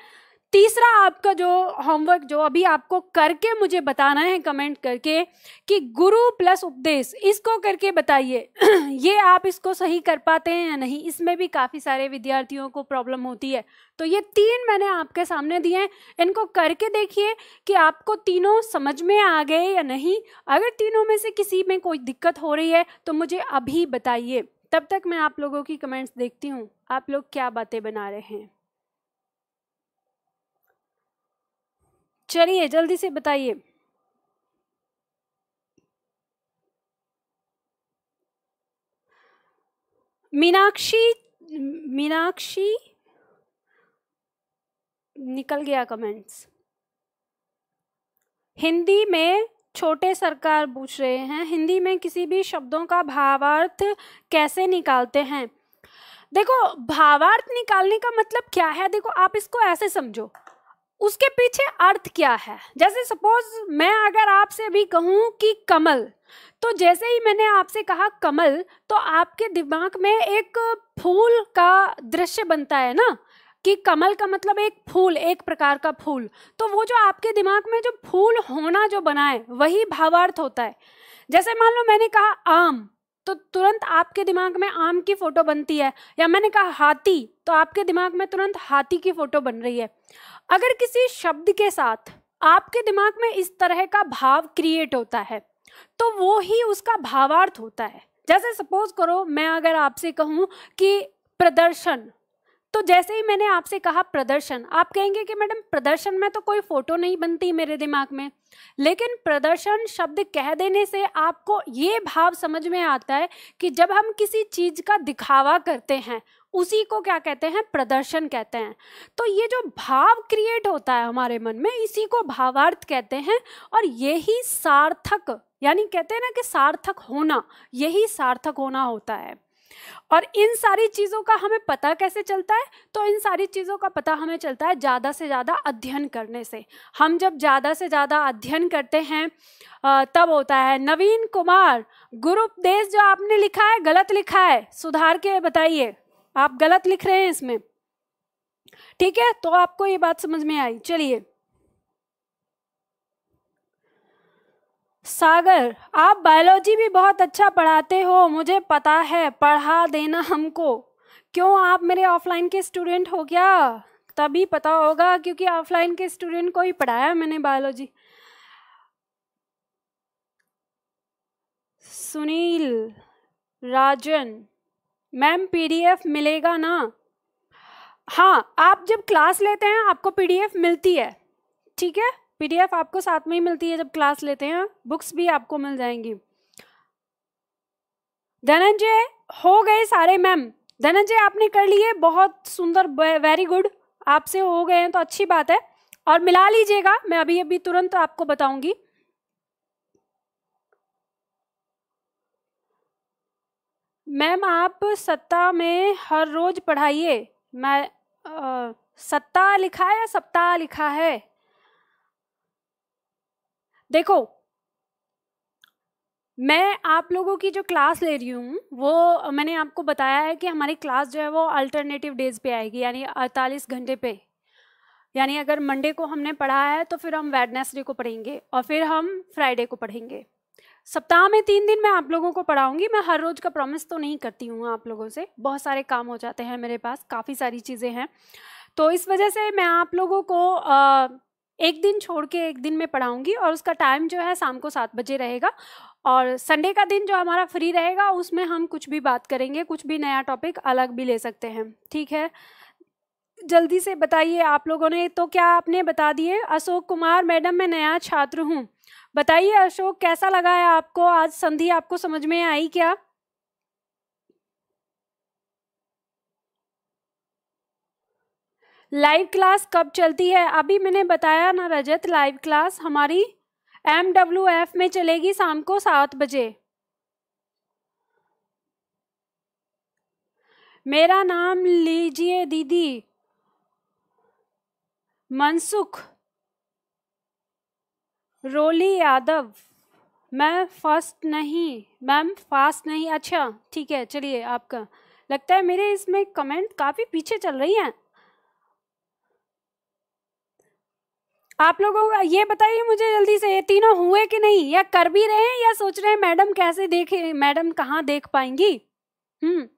तीसरा आपका जो होमवर्क जो अभी आपको करके मुझे बताना है कमेंट करके, कि गुरु प्लस उपदेश, इसको करके बताइए। ये आप इसको सही कर पाते हैं या नहीं? इसमें भी काफ़ी सारे विद्यार्थियों को प्रॉब्लम होती है। तो ये तीन मैंने आपके सामने दिए हैं। इनको करके देखिए कि आपको तीनों समझ में आ गए या नहीं। अगर तीनों में से किसी में कोई दिक्कत हो रही है तो मुझे अभी बताइए। तब तक मैं आप लोगों की कमेंट्स देखती हूँ। आप लोग क्या बातें बना रहे हैं? चलिए, जल्दी से बताइए। मीनाक्षी मीनाक्षी? निकल गया कमेंट्स हिंदी में छोटे सरकार पूछ रहे हैं। हिंदी में किसी भी शब्दों का भावार्थ कैसे निकालते हैं? देखो, भावार्थ निकालने का मतलब क्या है? देखो, आप इसको ऐसे समझो। उसके पीछे अर्थ क्या है? जैसे सपोज़ मैं अगर आपसे भी कहूँ कि कमल तो जैसे ही मैंने आपसे कहा कमल तो आपके दिमाग में एक फूल का दृश्य बनता है ना? कि कमल का मतलब एक फूल, एक प्रकार का फूल। तो वो जो आपके दिमाग में जो फूल होना जो बना है, वही भावार्थ होता है। जैसे मान लो मैंने कहा आम तो तुरंत आपके दिमाग में आम की फ़ोटो बनती है। या मैंने कहा हाथी तो आपके दिमाग में तुरंत हाथी की फ़ोटो बन रही है। अगर किसी शब्द के साथ आपके दिमाग में इस तरह का भाव क्रिएट होता है तो वो ही उसका भावार्थ होता है। जैसे सपोज़ करो, मैं अगर आपसे कहूँ कि प्रदर्शन तो जैसे ही मैंने आपसे कहा प्रदर्शन, आप कहेंगे कि मैडम प्रदर्शन में तो कोई फ़ोटो नहीं बनती मेरे दिमाग में, लेकिन प्रदर्शन शब्द कह देने से आपको ये भाव समझ में आता है कि जब हम किसी चीज़ का दिखावा करते हैं उसी को क्या कहते हैं? प्रदर्शन कहते हैं। तो ये जो भाव क्रिएट होता है हमारे मन में, इसी को भावार्थ कहते हैं और यही सार्थक, यानी कहते हैं ना कि सार्थक होना, यही सार्थक होना होता है। और इन सारी चीज़ों का हमें पता कैसे चलता है? तो इन सारी चीज़ों का पता हमें चलता है ज़्यादा से ज़्यादा अध्ययन करने से। हम जब ज़्यादा से ज़्यादा अध्ययन करते हैं तब होता है, नवीन कुमार, गुरु उपदेश जो आपने लिखा है, गलत लिखा है, सुधार के बताइए। आप गलत लिख रहे हैं इसमें। ठीक है तो आपको ये बात समझ में आई। चलिए। सागर, आप बायोलॉजी भी बहुत अच्छा पढ़ाते हो, मुझे पता है, पढ़ा देना हमको। क्यों, आप मेरे ऑफलाइन के स्टूडेंट हो क्या? तभी पता होगा, क्योंकि ऑफलाइन के स्टूडेंट को ही पढ़ाया मैंने biology. Sunil, Rajan ma'am PDF मिलेगा ना? हाँ आप जब क्लास लेते हैं, आपको पीडीएफ मिलती है। ठीक है? पीडीएफ आपको साथ में ही मिलती है जब क्लास लेते हैं। बुक्स भी आपको मिल जाएँगी। धनंजय, हो गए सारे मैम। धनंजय, आपने कर लिए बहुत सुंदर वेरी गुड आपसे हो गए हैं तो अच्छी बात है। और मिला लीजिएगा, मैं अभी अभी तुरंत आपको बताऊँगी। मैम आप सत्ता में हर रोज पढ़ाइए। मैं आ, सत्ता लिखा है या सप्ताह लिखा है? देखो मैं आप लोगों की जो क्लास ले रही हूँ वो मैंने आपको बताया है कि हमारी क्लास जो है वो अल्टरनेटिव डेज़ पे आएगी यानी अड़तालीस घंटे पे। यानी अगर मंडे को हमने पढ़ा है तो फिर हम वेडनेसडे को पढ़ेंगे और फिर हम फ्राइडे को पढ़ेंगे। सप्ताह में तीन दिन मैं आप लोगों को पढ़ाऊँगी। मैं हर रोज़ का प्रॉमिस तो नहीं करती हूँ आप लोगों से। बहुत सारे काम हो जाते हैं मेरे पास काफ़ी सारी चीज़ें हैं। तो इस वजह से मैं आप लोगों को आ, एक दिन छोड़ के एक दिन में पढ़ाऊँगी और उसका टाइम जो है शाम को सात बजे रहेगा। और संडे का दिन जो हमारा फ्री रहेगा उसमें हम कुछ भी बात करेंगे कुछ भी नया टॉपिक अलग भी ले सकते हैं। ठीक है? जल्दी से बताइए आप लोगों ने तो क्या आपने बता दिए? अशोक कुमार मैडम मैं नया छात्र हूँ। बताइए अशोक, कैसा लगा है आपको? आज संधि आपको समझ में आई क्या? लाइव क्लास कब चलती है? अभी मैंने बताया ना रजत लाइव क्लास हमारी एम डब्ल्यू एफ़ में चलेगी शाम को सात बजे। मेरा नाम लीजिए दीदी। मनसुख। रोली यादव। मैं फ़र्स्ट नहीं मैम फास्ट नहीं। अच्छा ठीक है, चलिए आपका। लगता है मेरे इसमें कमेंट काफ़ी पीछे चल रही हैं। आप लोगों का, ये बताइए मुझे जल्दी से, ये तीनों हुए कि नहीं? या कर भी रहे हैं या सोच रहे हैं मैडम कैसे देखे, मैडम कहाँ देख पाएँगी? हम्म।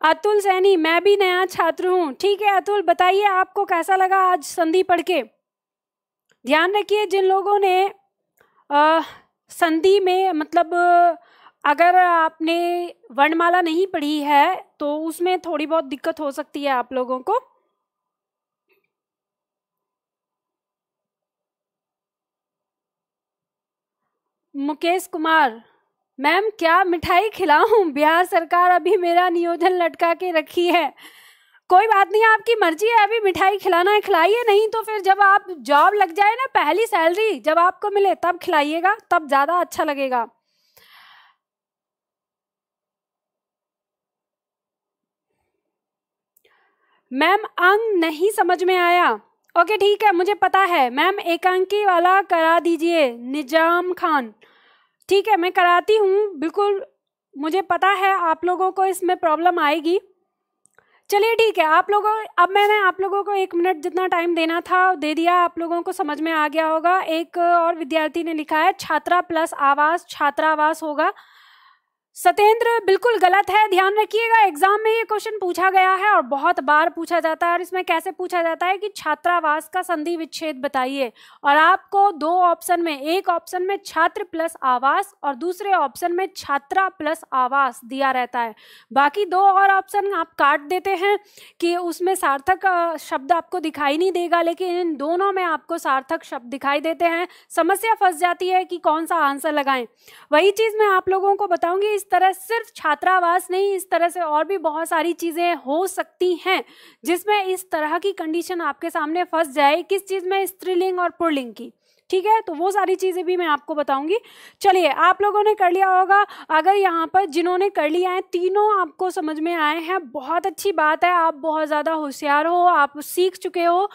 अतुल सैनी, मैं भी नया छात्र हूँ। ठीक है, अतुल, बताइए आपको कैसा लगा आज संधि पढ़ के? ध्यान रखिए, जिन लोगों ने संधि में मतलब अगर आपने वर्णमाला नहीं पढ़ी है तो उसमें थोड़ी बहुत दिक्कत हो सकती है आप लोगों को। मुकेश कुमार, मैम, क्या मिठाई खिलाऊं? बिहार सरकार अभी मेरा नियोजन लटका के रखी है। कोई बात नहीं, आपकी मर्ज़ी है, अभी मिठाई खिलाना है, खिलाइए, नहीं तो फिर जब आप जॉब लग जाए ना, पहली सैलरी जब आपको मिले, तब खिलाइएगा, तब ज़्यादा अच्छा लगेगा। मैम, अंग नहीं समझ में आया। ओके, ठीक है, मुझे पता है। मैम, एकांकी वाला करा दीजिए, निज़ाम खान। ठीक है, मैं कराती हूँ, बिल्कुल, मुझे पता है, आप लोगों को इसमें प्रॉब्लम आएगी। चलिए ठीक है, आप लोगों, अब मैंने आप लोगों को एक मिनट जितना टाइम देना था, दे दिया। आप लोगों को समझ में आ गया होगा। एक और विद्यार्थी ने लिखा है, छात्रा प्लस आवास, छात्रावास होगा। सत्येंद्र बिल्कुल गलत है। ध्यान रखिएगा एग्ज़ाम में ये क्वेश्चन पूछा गया है और बहुत बार पूछा जाता है और इसमें कैसे पूछा जाता है कि छात्रावास का संधि विच्छेद बताइए और आपको दो ऑप्शन में, एक ऑप्शन में छात्र प्लस आवास और दूसरे ऑप्शन में छात्रा प्लस आवास दिया रहता है। बाकी दो और ऑप्शन आप काट देते हैं कि उसमें सार्थक शब्द आपको दिखाई नहीं देगा, लेकिन इन दोनों में आपको सार्थक शब्द दिखाई देते हैं। समस्या फंस जाती है कि कौन सा आंसर लगाएँ। वही चीज़ मैं आप लोगों को बताऊँगी इस तरह सिर्फ़ छात्रावास नहीं, इस तरह से और भी बहुत सारी चीज़ें हो सकती हैं, जिसमें इस तरह की कंडीशन आपके सामने फंस जाए, किस चीज़ में स्त्रीलिंग और पुरलिंग की। ठीक है? तो वो सारी चीज़ें भी मैं आपको बताऊँगी। चलिए, आप लोगों ने कर लिया होगा। अगर यहाँ पर जिन्होंने कर लिया है, तीनों आपको समझ में आए हैं। बहुत अच्छी बात है। आप बहुत ज़्यादा होशियार हो, आप सीख चुके हो।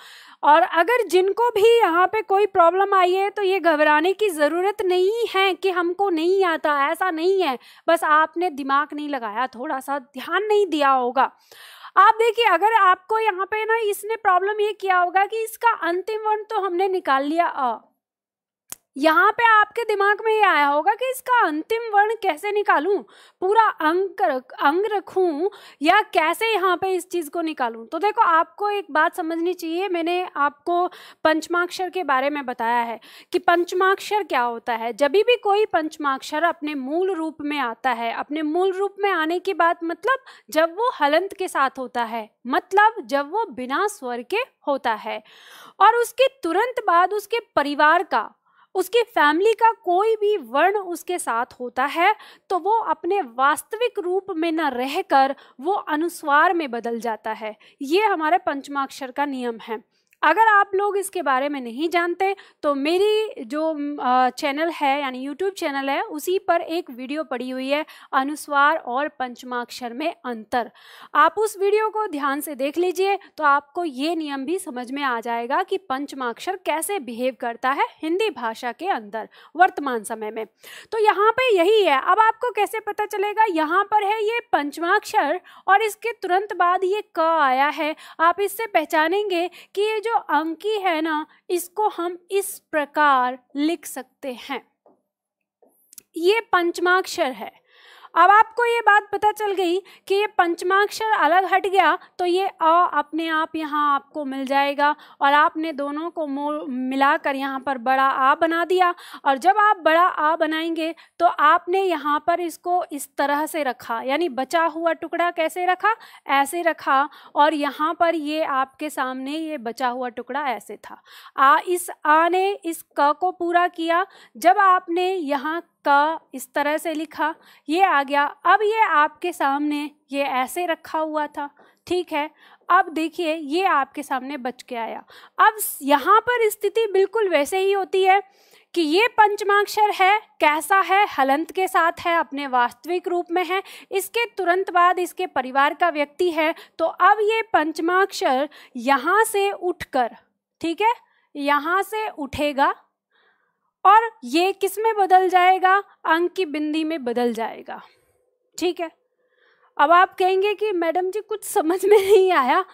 और अगर जिनको भी यहाँ पे कोई प्रॉब्लम आई है तो ये घबराने की ज़रूरत नहीं है कि हमको नहीं आता। ऐसा नहीं है। बस आपने दिमाग नहीं लगाया थोड़ा सा ध्यान नहीं दिया होगा। आप देखिए, अगर आपको यहाँ पे ना इसने प्रॉब्लम ये किया होगा कि इसका अंतिम वर्ण तो हमने निकाल लिया। अ यहाँ पे आपके दिमाग में ये आया होगा कि इसका अंतिम वर्ण कैसे निकालूं? पूरा अंक अंग रखूँ या कैसे यहाँ पे इस चीज़ को निकालूं? तो देखो, आपको एक बात समझनी चाहिए। मैंने आपको पंचमाक्षर के बारे में बताया है कि पंचमाक्षर क्या होता है। जब भी कोई पंचमाक्षर अपने मूल रूप में आता है, अपने मूल रूप में आने की बात मतलब जब वो हलंत के साथ होता है मतलब जब वो बिना स्वर के होता है। और उसके तुरंत बाद उसके परिवार का उसकी फैमिली का कोई भी वर्ण उसके साथ होता है तो वो अपने वास्तविक रूप में न रहकर वो अनुस्वार में बदल जाता है। ये हमारे पंचमाक्षर का नियम है। अगर आप लोग इसके बारे में नहीं जानते तो मेरी जो चैनल है, यानी यूट्यूब चैनल है, उसी पर एक वीडियो पड़ी हुई है, अनुस्वार और पंचमाक्षर में अंतर। आप उस वीडियो को ध्यान से देख लीजिए तो आपको ये नियम भी समझ में आ जाएगा कि पंचमाक्षर कैसे बिहेव करता है हिंदी भाषा के अंदर, वर्तमान समय में। तो यहाँ पे यही है। अब आपको कैसे पता चलेगा? यहाँ पर है ये पंचमाक्षर और इसके तुरंत बाद ये क आया है। आप इससे पहचानेंगे कि ये जो अंकी है ना इसको हम इस प्रकार लिख सकते हैं। ये पंचमाक्षर है। अब आपको ये बात पता चल गई कि ये पंचमाक्षर अलग हट गया तो ये अ अपने आप यहाँ आपको मिल जाएगा और आपने दोनों को मो मिलाकर यहाँ पर बड़ा आ बना दिया। और जब आप बड़ा आ बनाएँगे तो आपने यहाँ पर इसको इस तरह से रखा, यानी बचा हुआ टुकड़ा कैसे रखा? ऐसे रखा और यहाँ पर ये आपके सामने ये बचा हुआ टुकड़ा ऐसे था। आ इस आ ने इस क को पूरा किया। जब आपने यहाँ का इस तरह से लिखा, ये आ गया। अब ये आपके सामने ये ऐसे रखा हुआ था। ठीक है, अब देखिए ये आपके सामने बच के आया। अब यहाँ पर स्थिति बिल्कुल वैसे ही होती है कि ये पंचमाक्षर है, कैसा है, हलंत के साथ है, अपने वास्तविक रूप में है। इसके तुरंत बाद इसके परिवार का व्यक्ति है। तो अब ये पंचमाक्षर यहाँ से उठकर, ठीक है, यहाँ से उठेगा और ये किसमें बदल जाएगा? अंक की बिंदी में बदल जाएगा। ठीक है? अब आप कहेंगे कि मैडम जी, कुछ समझ में नहीं आया।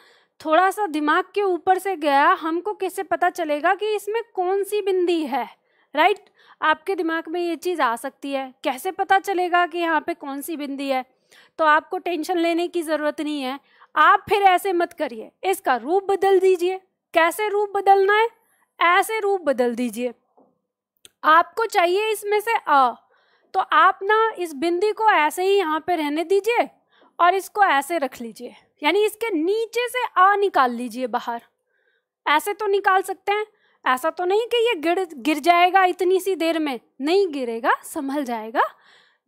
थोड़ा सा दिमाग के ऊपर से गया, हमको कैसे पता चलेगा कि इसमें कौन सी बिंदी है? राइट? आपके दिमाग में ये चीज़ आ सकती है। कैसे पता चलेगा कि यहाँ पे कौन सी बिंदी है? तो आपको टेंशन लेने की ज़रूरत नहीं है। आप फिर ऐसे मत करिए। इसका रूप बदल दीजिए। कैसे रूप बदलना है? ऐसे रूप बदल दीजिए। आपको चाहिए इसमें से अ। तो आप ना इस बिंदी को ऐसे ही यहाँ पे रहने दीजिए और इसको ऐसे रख लीजिए। यानी इसके नीचे से आ निकाल लीजिए बाहर। ऐसे तो निकाल सकते हैं। ऐसा तो नहीं कि ये गिर गिर जाएगा इतनी सी देर में। नहीं गिरेगा, संभल जाएगा।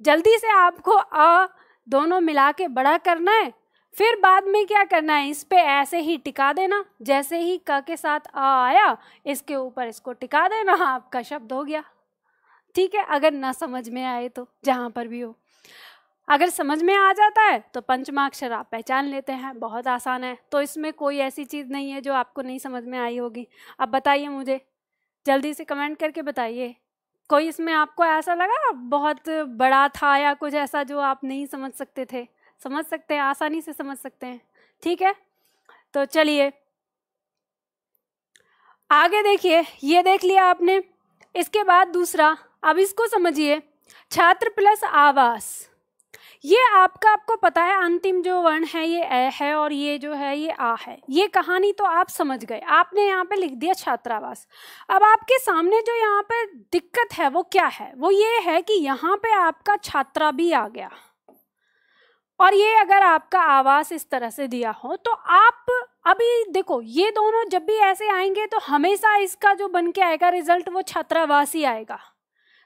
जल्दी से आपको आ दोनों मिला के बड़ा करना है। फिर बाद में क्या करना है? इस पे ऐसे ही टिका देना। जैसे ही क के साथ आ आया, इसके ऊपर इसको टिका देना। आपका शब्द हो गया। ठीक है, अगर ना समझ में आए तो जहाँ पर भी हो। अगर समझ में आ जाता है तो पंचमाक्षर आप पहचान लेते हैं। बहुत आसान है। तो इसमें कोई ऐसी चीज़ नहीं है जो आपको नहीं समझ में आई होगी। अब बताइए मुझे। जल्दी से कमेंट करके बताइए। कोई इसमें आपको ऐसा लगा? बहुत बड़ा था या कुछ ऐसा जो आप नहीं समझ सकते थे? समझ सकते हैं, आसानी से समझ सकते हैं। ठीक है? तो चलिए। आगे देखिए, ये देख लिया आपने। इसके बाद दूसरा, अब इसको समझिए। छात्र प्लस आवास। ये आपका, आपको पता है, अंतिम जो वर्ण है, ये ए है और ये जो है, ये आ है। ये कहानी तो आप समझ गए। आपने यहाँ पे लिख दिया छात्रावास। अब आपके सामने जो यहाँ पे दिक्कत है, वो क्या है? वो ये है कि यहाँ पे आपका छात्रा भी आ गया। और ये अगर आपका आवास इस तरह से दिया हो तो आप अभी देखो, ये दोनों जब भी ऐसे आएँगे तो हमेशा इसका जो बन के आएगा रिज़ल्ट, वो छात्रावास ही आएगा।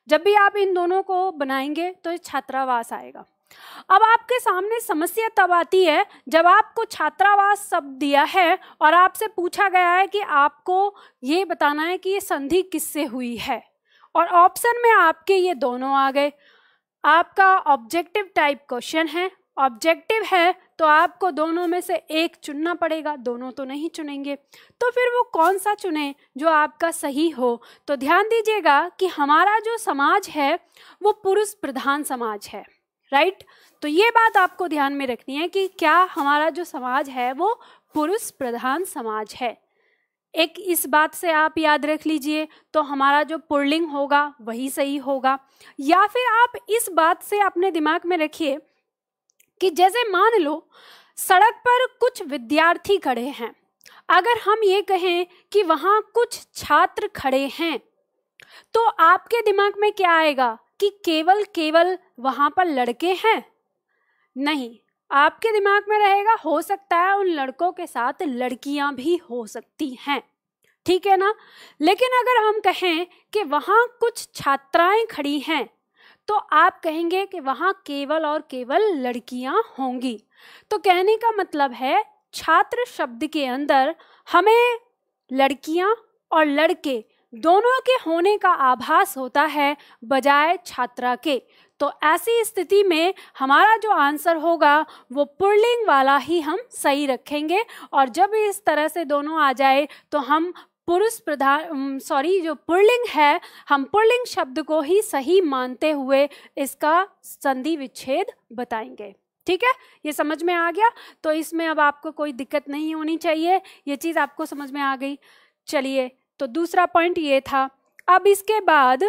जब भी आप इन दोनों को बनाएँगे तो छात्रावास आएगा। अब आपके सामने समस्या तब आती है, जब आपको छात्रावास शब्द दिया है और आपसे पूछा गया है कि आपको ये बताना है कि ये संधि किससे हुई है? और ऑप्शन में आपके ये दोनों आ गए। आपका ऑब्जेक्टिव टाइप क्वेश्चन है ऑब्जेक्टिव है तो आपको दोनों में से एक चुनना पड़ेगा, दोनों तो नहीं चुनेंगे। तो फिर वो कौन सा चुने जो आपका सही हो? तो ध्यान दीजिएगा कि हमारा जो समाज है, वो पुरुष प्रधान समाज है, राइट? तो ये बात आपको ध्यान में रखनी है कि क्या हमारा जो समाज है, वो पुरुष प्रधान समाज है। एक इस बात से आप याद रख लीजिए तो हमारा जो पुरलिंग होगा, वही सही होगा। या फिर आप इस बात से अपने दिमाग में रखिए कि जैसे मान लो, सड़क पर कुछ विद्यार्थी खड़े हैं। अगर हम ये कहें कि वहाँ कुछ छात्र खड़े हैं तो आपके दिमाग में क्या आएगा कि केवल केवल वहाँ पर लड़के हैं? नहीं, आपके दिमाग में रहेगा, हो सकता है उन लड़कों के साथ लड़कियाँ भी हो सकती हैं। ठीक है ना? लेकिन अगर हम कहें कि वहाँ कुछ छात्राएँ खड़ी हैं तो आप कहेंगे कि वहाँ केवल और केवल लड़कियाँ होंगी। तो कहने का मतलब है, छात्र शब्द के अंदर हमें लड़कियाँ और लड़के दोनों के होने का आभास होता है बजाय छात्रा के। तो ऐसी स्थिति में हमारा जो आंसर होगा, वो पुरलिंग वाला ही हम सही रखेंगे और जब इस तरह से दोनों आ जाए तो हम पुरुष प्रधान सॉरी जो पुरलिंग है, हम पुरलिंग शब्द को ही सही मानते हुए इसका संधि विच्छेद बताएँगे। ठीक है? ये समझ में आ गया? तो इसमें अब आपको कोई दिक्कत नहीं होनी चाहिए। ये चीज़ आपको समझ में आ गई। चलिए तो दूसरा पॉइंट ये था। अब इसके बाद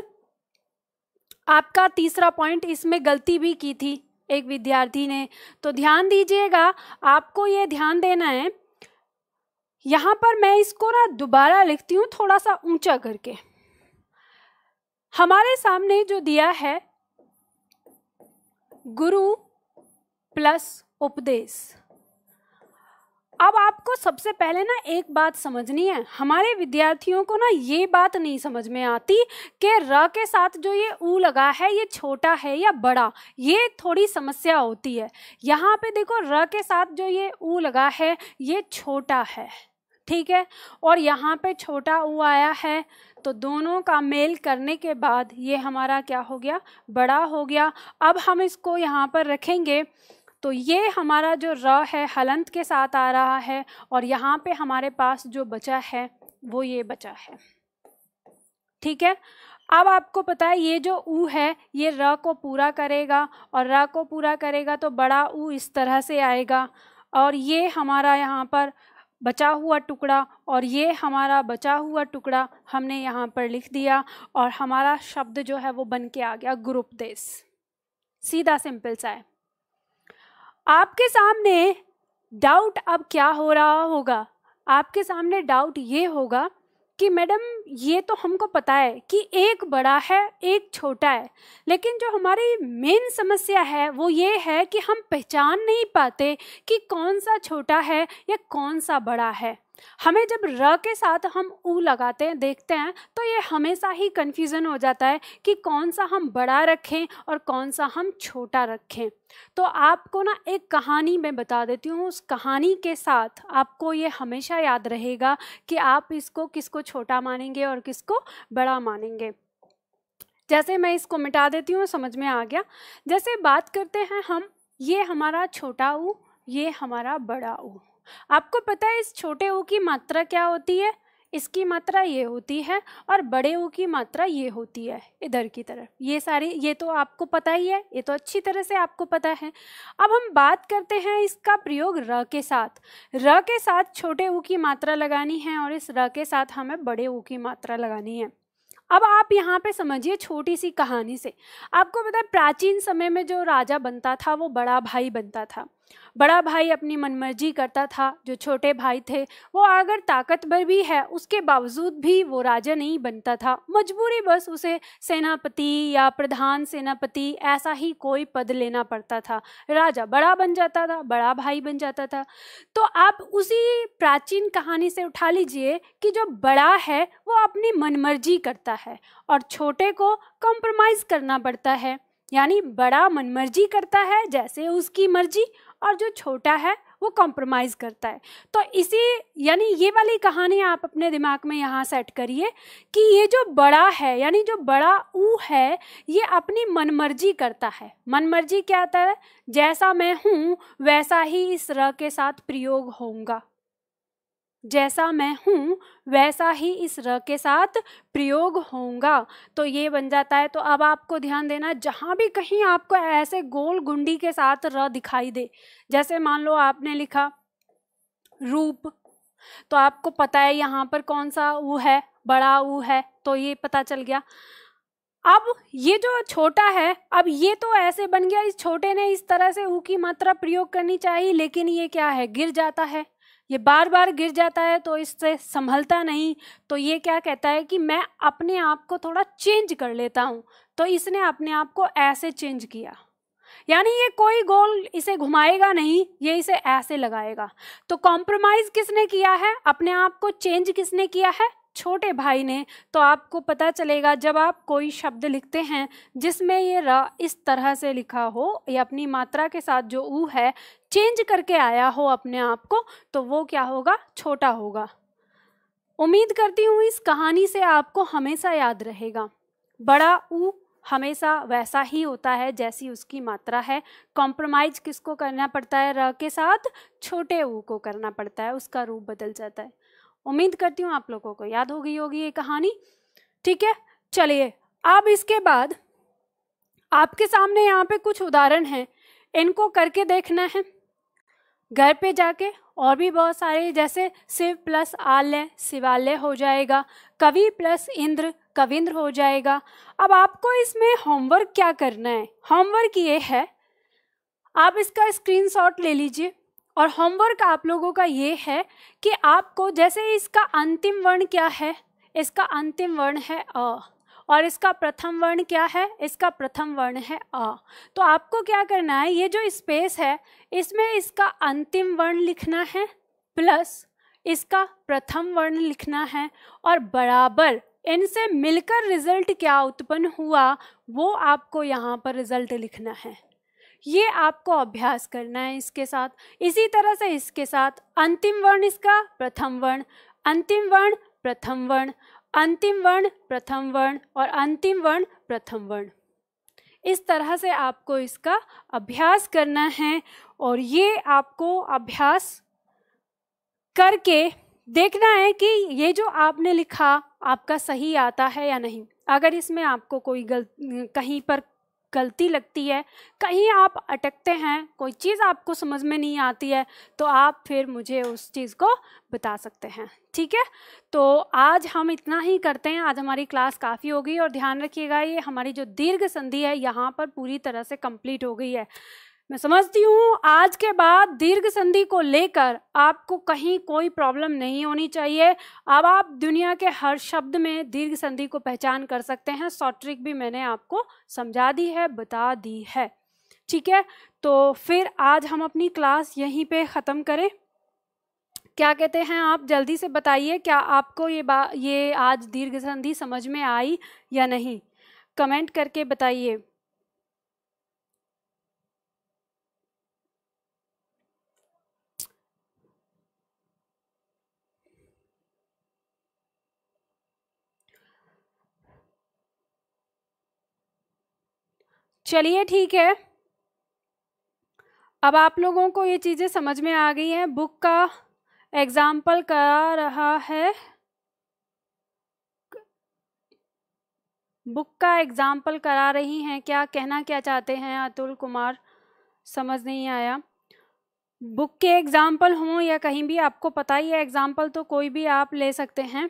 आपका तीसरा पॉइंट इसमें गलती भी की थी एक विद्यार्थी ने। तो ध्यान दीजिएगा, आपको ये ध्यान देना है यहाँ पर मैं इसको ना दोबारा लिखती हूँ थोड़ा सा ऊँचा करके। हमारे सामने जो दिया है, गुरु प्लस उपदेश। अब आपको सबसे पहले ना एक बात समझनी है। हमारे विद्यार्थियों को ना ये बात नहीं समझ में आती कि र के साथ जो ये ऊ लगा है, ये छोटा है या बड़ा, ये थोड़ी समस्या होती है। यहाँ पे देखो, र के साथ जो ये ऊ लगा है, ये छोटा है। ठीक है? और यहाँ पे छोटा ऊ आया है तो दोनों का मेल करने के बाद ये हमारा क्या हो गया? बड़ा हो गया। अब हम इसको यहाँ पर रखेंगे। तो ये हमारा जो र है, हलंत के साथ आ रहा है और यहाँ पे हमारे पास जो बचा है, वो ये बचा है। ठीक है? अब आपको पता है, ये जो ऊ है, ये र को पूरा करेगा और र को पूरा करेगा तो बड़ा ऊ इस तरह से आएगा। और ये हमारा यहाँ पर बचा हुआ टुकड़ा और ये हमारा बचा हुआ टुकड़ा हमने यहाँ पर लिख दिया और हमारा शब्द जो है वो बन के आ गया ग्रुप देश। सीधा सिंपल सा है। आपके सामने डाउट अब क्या हो रहा होगा? आपके सामने डाउट ये होगा कि मैडम, ये तो हमको पता है कि एक बड़ा है, एक छोटा है, लेकिन जो हमारी मेन समस्या है, वो ये है कि हम पहचान नहीं पाते कि कौन सा छोटा है या कौन सा बड़ा है। हमें जब र के साथ हम ऊ लगाते हैं, देखते हैं तो ये हमेशा ही कन्फ्यूज़न हो जाता है कि कौन सा हम बड़ा रखें और कौन सा हम छोटा रखें। तो आपको ना एक कहानी मैं बता देती हूँ। उस कहानी के साथ आपको ये हमेशा याद रहेगा कि आप इसको किसको छोटा मानेंगे और किसको बड़ा मानेंगे। जैसे मैं इसको मिटा देती हूँ, समझ में आ गया? जैसे बात करते हैं हम, ये हमारा छोटा ऊ ये हमारा बड़ा ऊ आपको पता है इस छोटे ऊ की मात्रा क्या होती है? इसकी मात्रा ये होती है और बड़े ऊ की मात्रा ये होती है, इधर की तरफ़। ये सारी, ये तो आपको पता ही है, ये तो अच्छी तरह से आपको पता है। अब हम बात करते हैं इसका प्रयोग र के साथ। र के साथ छोटे ऊ की मात्रा लगानी है और इस र के साथ हमें बड़े ऊ की मात्रा लगानी है। अब आप यहाँ पे समझिए छोटी सी कहानी से। आपको पता है प्राचीन समय में जो राजा बनता था, वो बड़ा भाई बनता था। बड़ा भाई अपनी मनमर्जी करता था, जो छोटे भाई थे, वो अगर ताकतवर भी है, उसके बावजूद भी वो राजा नहीं बनता था। मजबूरी बस उसे सेनापति या प्रधान सेनापति ऐसा ही कोई पद लेना पड़ता था। राजा बड़ा बन जाता था, बड़ा भाई बन जाता था। तो आप उसी प्राचीन कहानी से उठा लीजिए कि जो बड़ा है, वो अपनी मनमर्जी करता है और छोटे को कॉम्प्रोमाइज़ करना पड़ता है। यानी बड़ा मनमर्जी करता है जैसे उसकी मर्ज़ी और जो छोटा है, वो कॉम्प्रोमाइज़ करता है। तो इसी, यानी ये वाली कहानी आप अपने दिमाग में यहाँ सेट करिए कि ये जो बड़ा है, यानी जो बड़ा ऊ है, ये अपनी मनमर्जी करता है। मनमर्जी क्या आता है? जैसा मैं हूँ, वैसा ही इस र के साथ प्रयोग होऊँगा। जैसा मैं हूँ, वैसा ही इस र के साथ प्रयोग होऊँगा। तो ये बन जाता है। तो अब आपको ध्यान देना, जहाँ भी कहीं आपको ऐसे गोल गुंडी के साथ र दिखाई दे। जैसे मान लो आपने लिखा, रूप। तो आपको पता है यहाँ पर कौन सा ऊ है, बड़ा ऊ है। तो ये पता चल गया। अब ये जो छोटा है, अब ये तो ऐसे बन गया, इस छोटे ने इस तरह से ऊ की मात्रा प्रयोग करनी चाहिए, लेकिन ये क्या है, गिर जाता है। ये बार बार गिर जाता है तो इससे संभलता नहीं तो ये क्या कहता है कि मैं अपने आप को थोड़ा चेंज कर लेता हूँ तो इसने अपने आप को ऐसे चेंज किया। यानी ये कोई गोल इसे घुमाएगा नहीं, ये इसे ऐसे लगाएगा। तो कॉम्प्रोमाइज किसने किया है? अपने आप को चेंज किसने किया है? छोटे भाई ने तो आपको पता चलेगा जब आप कोई शब्द लिखते हैं जिसमें ये र इस तरह से लिखा हो या अपनी मात्रा के साथ जो ऊ है चेंज करके आया हो अपने आप को तो वो क्या होगा? छोटा होगा। उम्मीद करती हूँ इस कहानी से आपको हमेशा याद रहेगा। बड़ा ऊ हमेशा वैसा ही होता है जैसी उसकी मात्रा है। कॉम्प्रोमाइज किसको करना पड़ता है? र के साथ, छोटे ऊ को करना पड़ता है, उसका रूप बदल जाता है। उम्मीद करती हूँ आप लोगों को याद हो गई होगी ये कहानी। ठीक है, चलिए, अब इसके बाद आपके सामने यहाँ पे कुछ उदाहरण हैं, इनको करके देखना है। घर पे जाके और भी बहुत सारे, जैसे शिव प्लस आलय, शिवालय हो जाएगा, कवि प्लस इंद्र, कविंद्र हो जाएगा। अब आपको इसमें होमवर्क क्या करना है? होमवर्क ये है, आप इसका स्क्रीनशॉट ले लीजिए। और होमवर्क आप लोगों का ये है कि आपको जैसे इसका अंतिम वर्ण क्या है? इसका अंतिम वर्ण है अ। और इसका प्रथम वर्ण क्या है? इसका प्रथम वर्ण है अ। तो आपको क्या करना है? ये जो स्पेस है, इसमें इसका अंतिम वर्ण लिखना है प्लस इसका प्रथम वर्ण लिखना है और बराबर इनसे मिलकर रिज़ल्ट क्या उत्पन्न हुआ, वो आपको यहाँ पर रिज़ल्ट लिखना है। ये आपको अभ्यास करना है इसके साथ। इसी तरह से इसके साथ अंतिम वर्ण इसका, प्रथम वर्ण। अंतिम वर्ण, प्रथम वर्ण। अंतिम वर्ण, प्रथम वर्ण और अंतिम वर्ण, प्रथम वर्ण। इस तरह से आपको इसका अभ्यास करना है और ये आपको अभ्यास करके देखना है कि ये जो आपने लिखा आपका सही आता है या नहीं। अगर इसमें आपको कोई गल कहीं पर गलती लगती है, कहीं आप अटकते हैं, कोई चीज़ आपको समझ में नहीं आती है तो आप फिर मुझे उस चीज़ को बता सकते हैं, ठीक है? तो आज हम इतना ही करते हैं, आज हमारी क्लास काफ़ी हो गई और ध्यान रखिएगा, ये हमारी जो दीर्घ संधि है, यहाँ पर पूरी तरह से कंप्लीट हो गई है। मैं समझती हूँ, आज के बाद दीर्घ संधि को लेकर आपको कहीं कोई प्रॉब्लम नहीं होनी चाहिए। अब आप दुनिया के हर शब्द में दीर्घ संधि को पहचान कर सकते हैं। शॉर्ट ट्रिक भी मैंने आपको समझा दी है, बता दी है। ठीक है तो फिर आज हम अपनी क्लास यहीं पे ख़त्म करें। क्या कहते हैं आप, जल्दी से बताइए, क्या आपको ये बा, ये आज दीर्घ संधि समझ में आई या नहीं? कमेंट करके बताइए। चलिए ठीक है। अब आप लोगों को ये चीज़ें समझ में आ गई हैं। बुक का एग्ज़ाम्पल करा रहा है। बुक का एग्ज़ाम्पल करा रही हैं। क्या कहना क्या चाहते हैं अतुल कुमार? समझ नहीं आया। बुक के एग्ज़ाम्पल हों या कहीं भी, आपको पता ही है, एग्ज़ाम्पल तो कोई भी आप ले सकते हैं।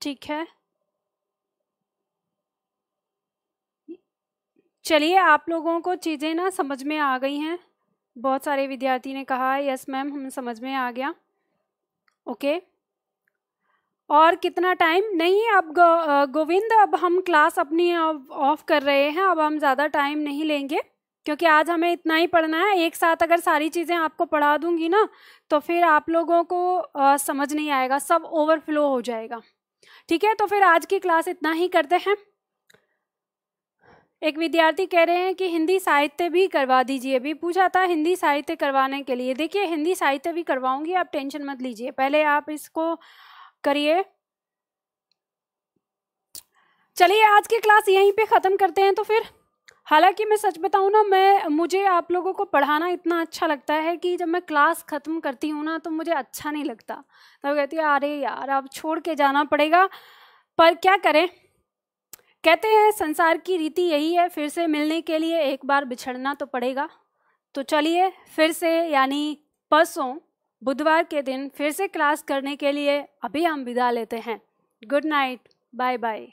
ठीक है। चलिए आप लोगों को चीज़ें ना समझ में आ गई हैं। बहुत सारे विद्यार्थी ने कहा यस मैम हम समझ में आ गया। ओके। और कितना टाइम? नहीं अब गो, गोविंद अब हम क्लास अपनी ऑफ़ कर रहे हैं अब हम ज़्यादा टाइम नहीं लेंगे क्योंकि आज हमें इतना ही पढ़ना है। एक साथ अगर सारी चीज़ें आपको पढ़ा दूँगी ना तो फिर आप लोगों को आ, समझ नहीं आएगा सब ओवरफ्लो हो जाएगा। ठीक है तो फिर आज की क्लास इतना ही करते हैं। एक विद्यार्थी कह रहे हैं कि हिंदी साहित्य भी करवा दीजिए। भी पूछा था हिंदी साहित्य करवाने के लिए। देखिए, हिंदी साहित्य भी करवाऊँगी, आप टेंशन मत लीजिए। पहले आप इसको करिए। चलिए, आज की क्लास यहीं पे ख़त्म करते हैं तो फिर। हालाँकि मैं सच बताऊँ ना, मैं, मुझे आप लोगों को पढ़ाना इतना अच्छा लगता है कि जब मैं क्लास ख़त्म करती हूँ ना तो मुझे अच्छा नहीं लगता। तो कहती है, अरे यार, अब छोड़ के जाना पड़ेगा। पर क्या करें? कहते हैं, संसार की रीति यही है, फिर से मिलने के लिए एक बार बिछड़ना तो पड़ेगा। तो चलिए, फिर से यानी परसों, बुधवार के दिन फिर से क्लास करने के लिए अभी हम विदा लेते हैं। Good night bye bye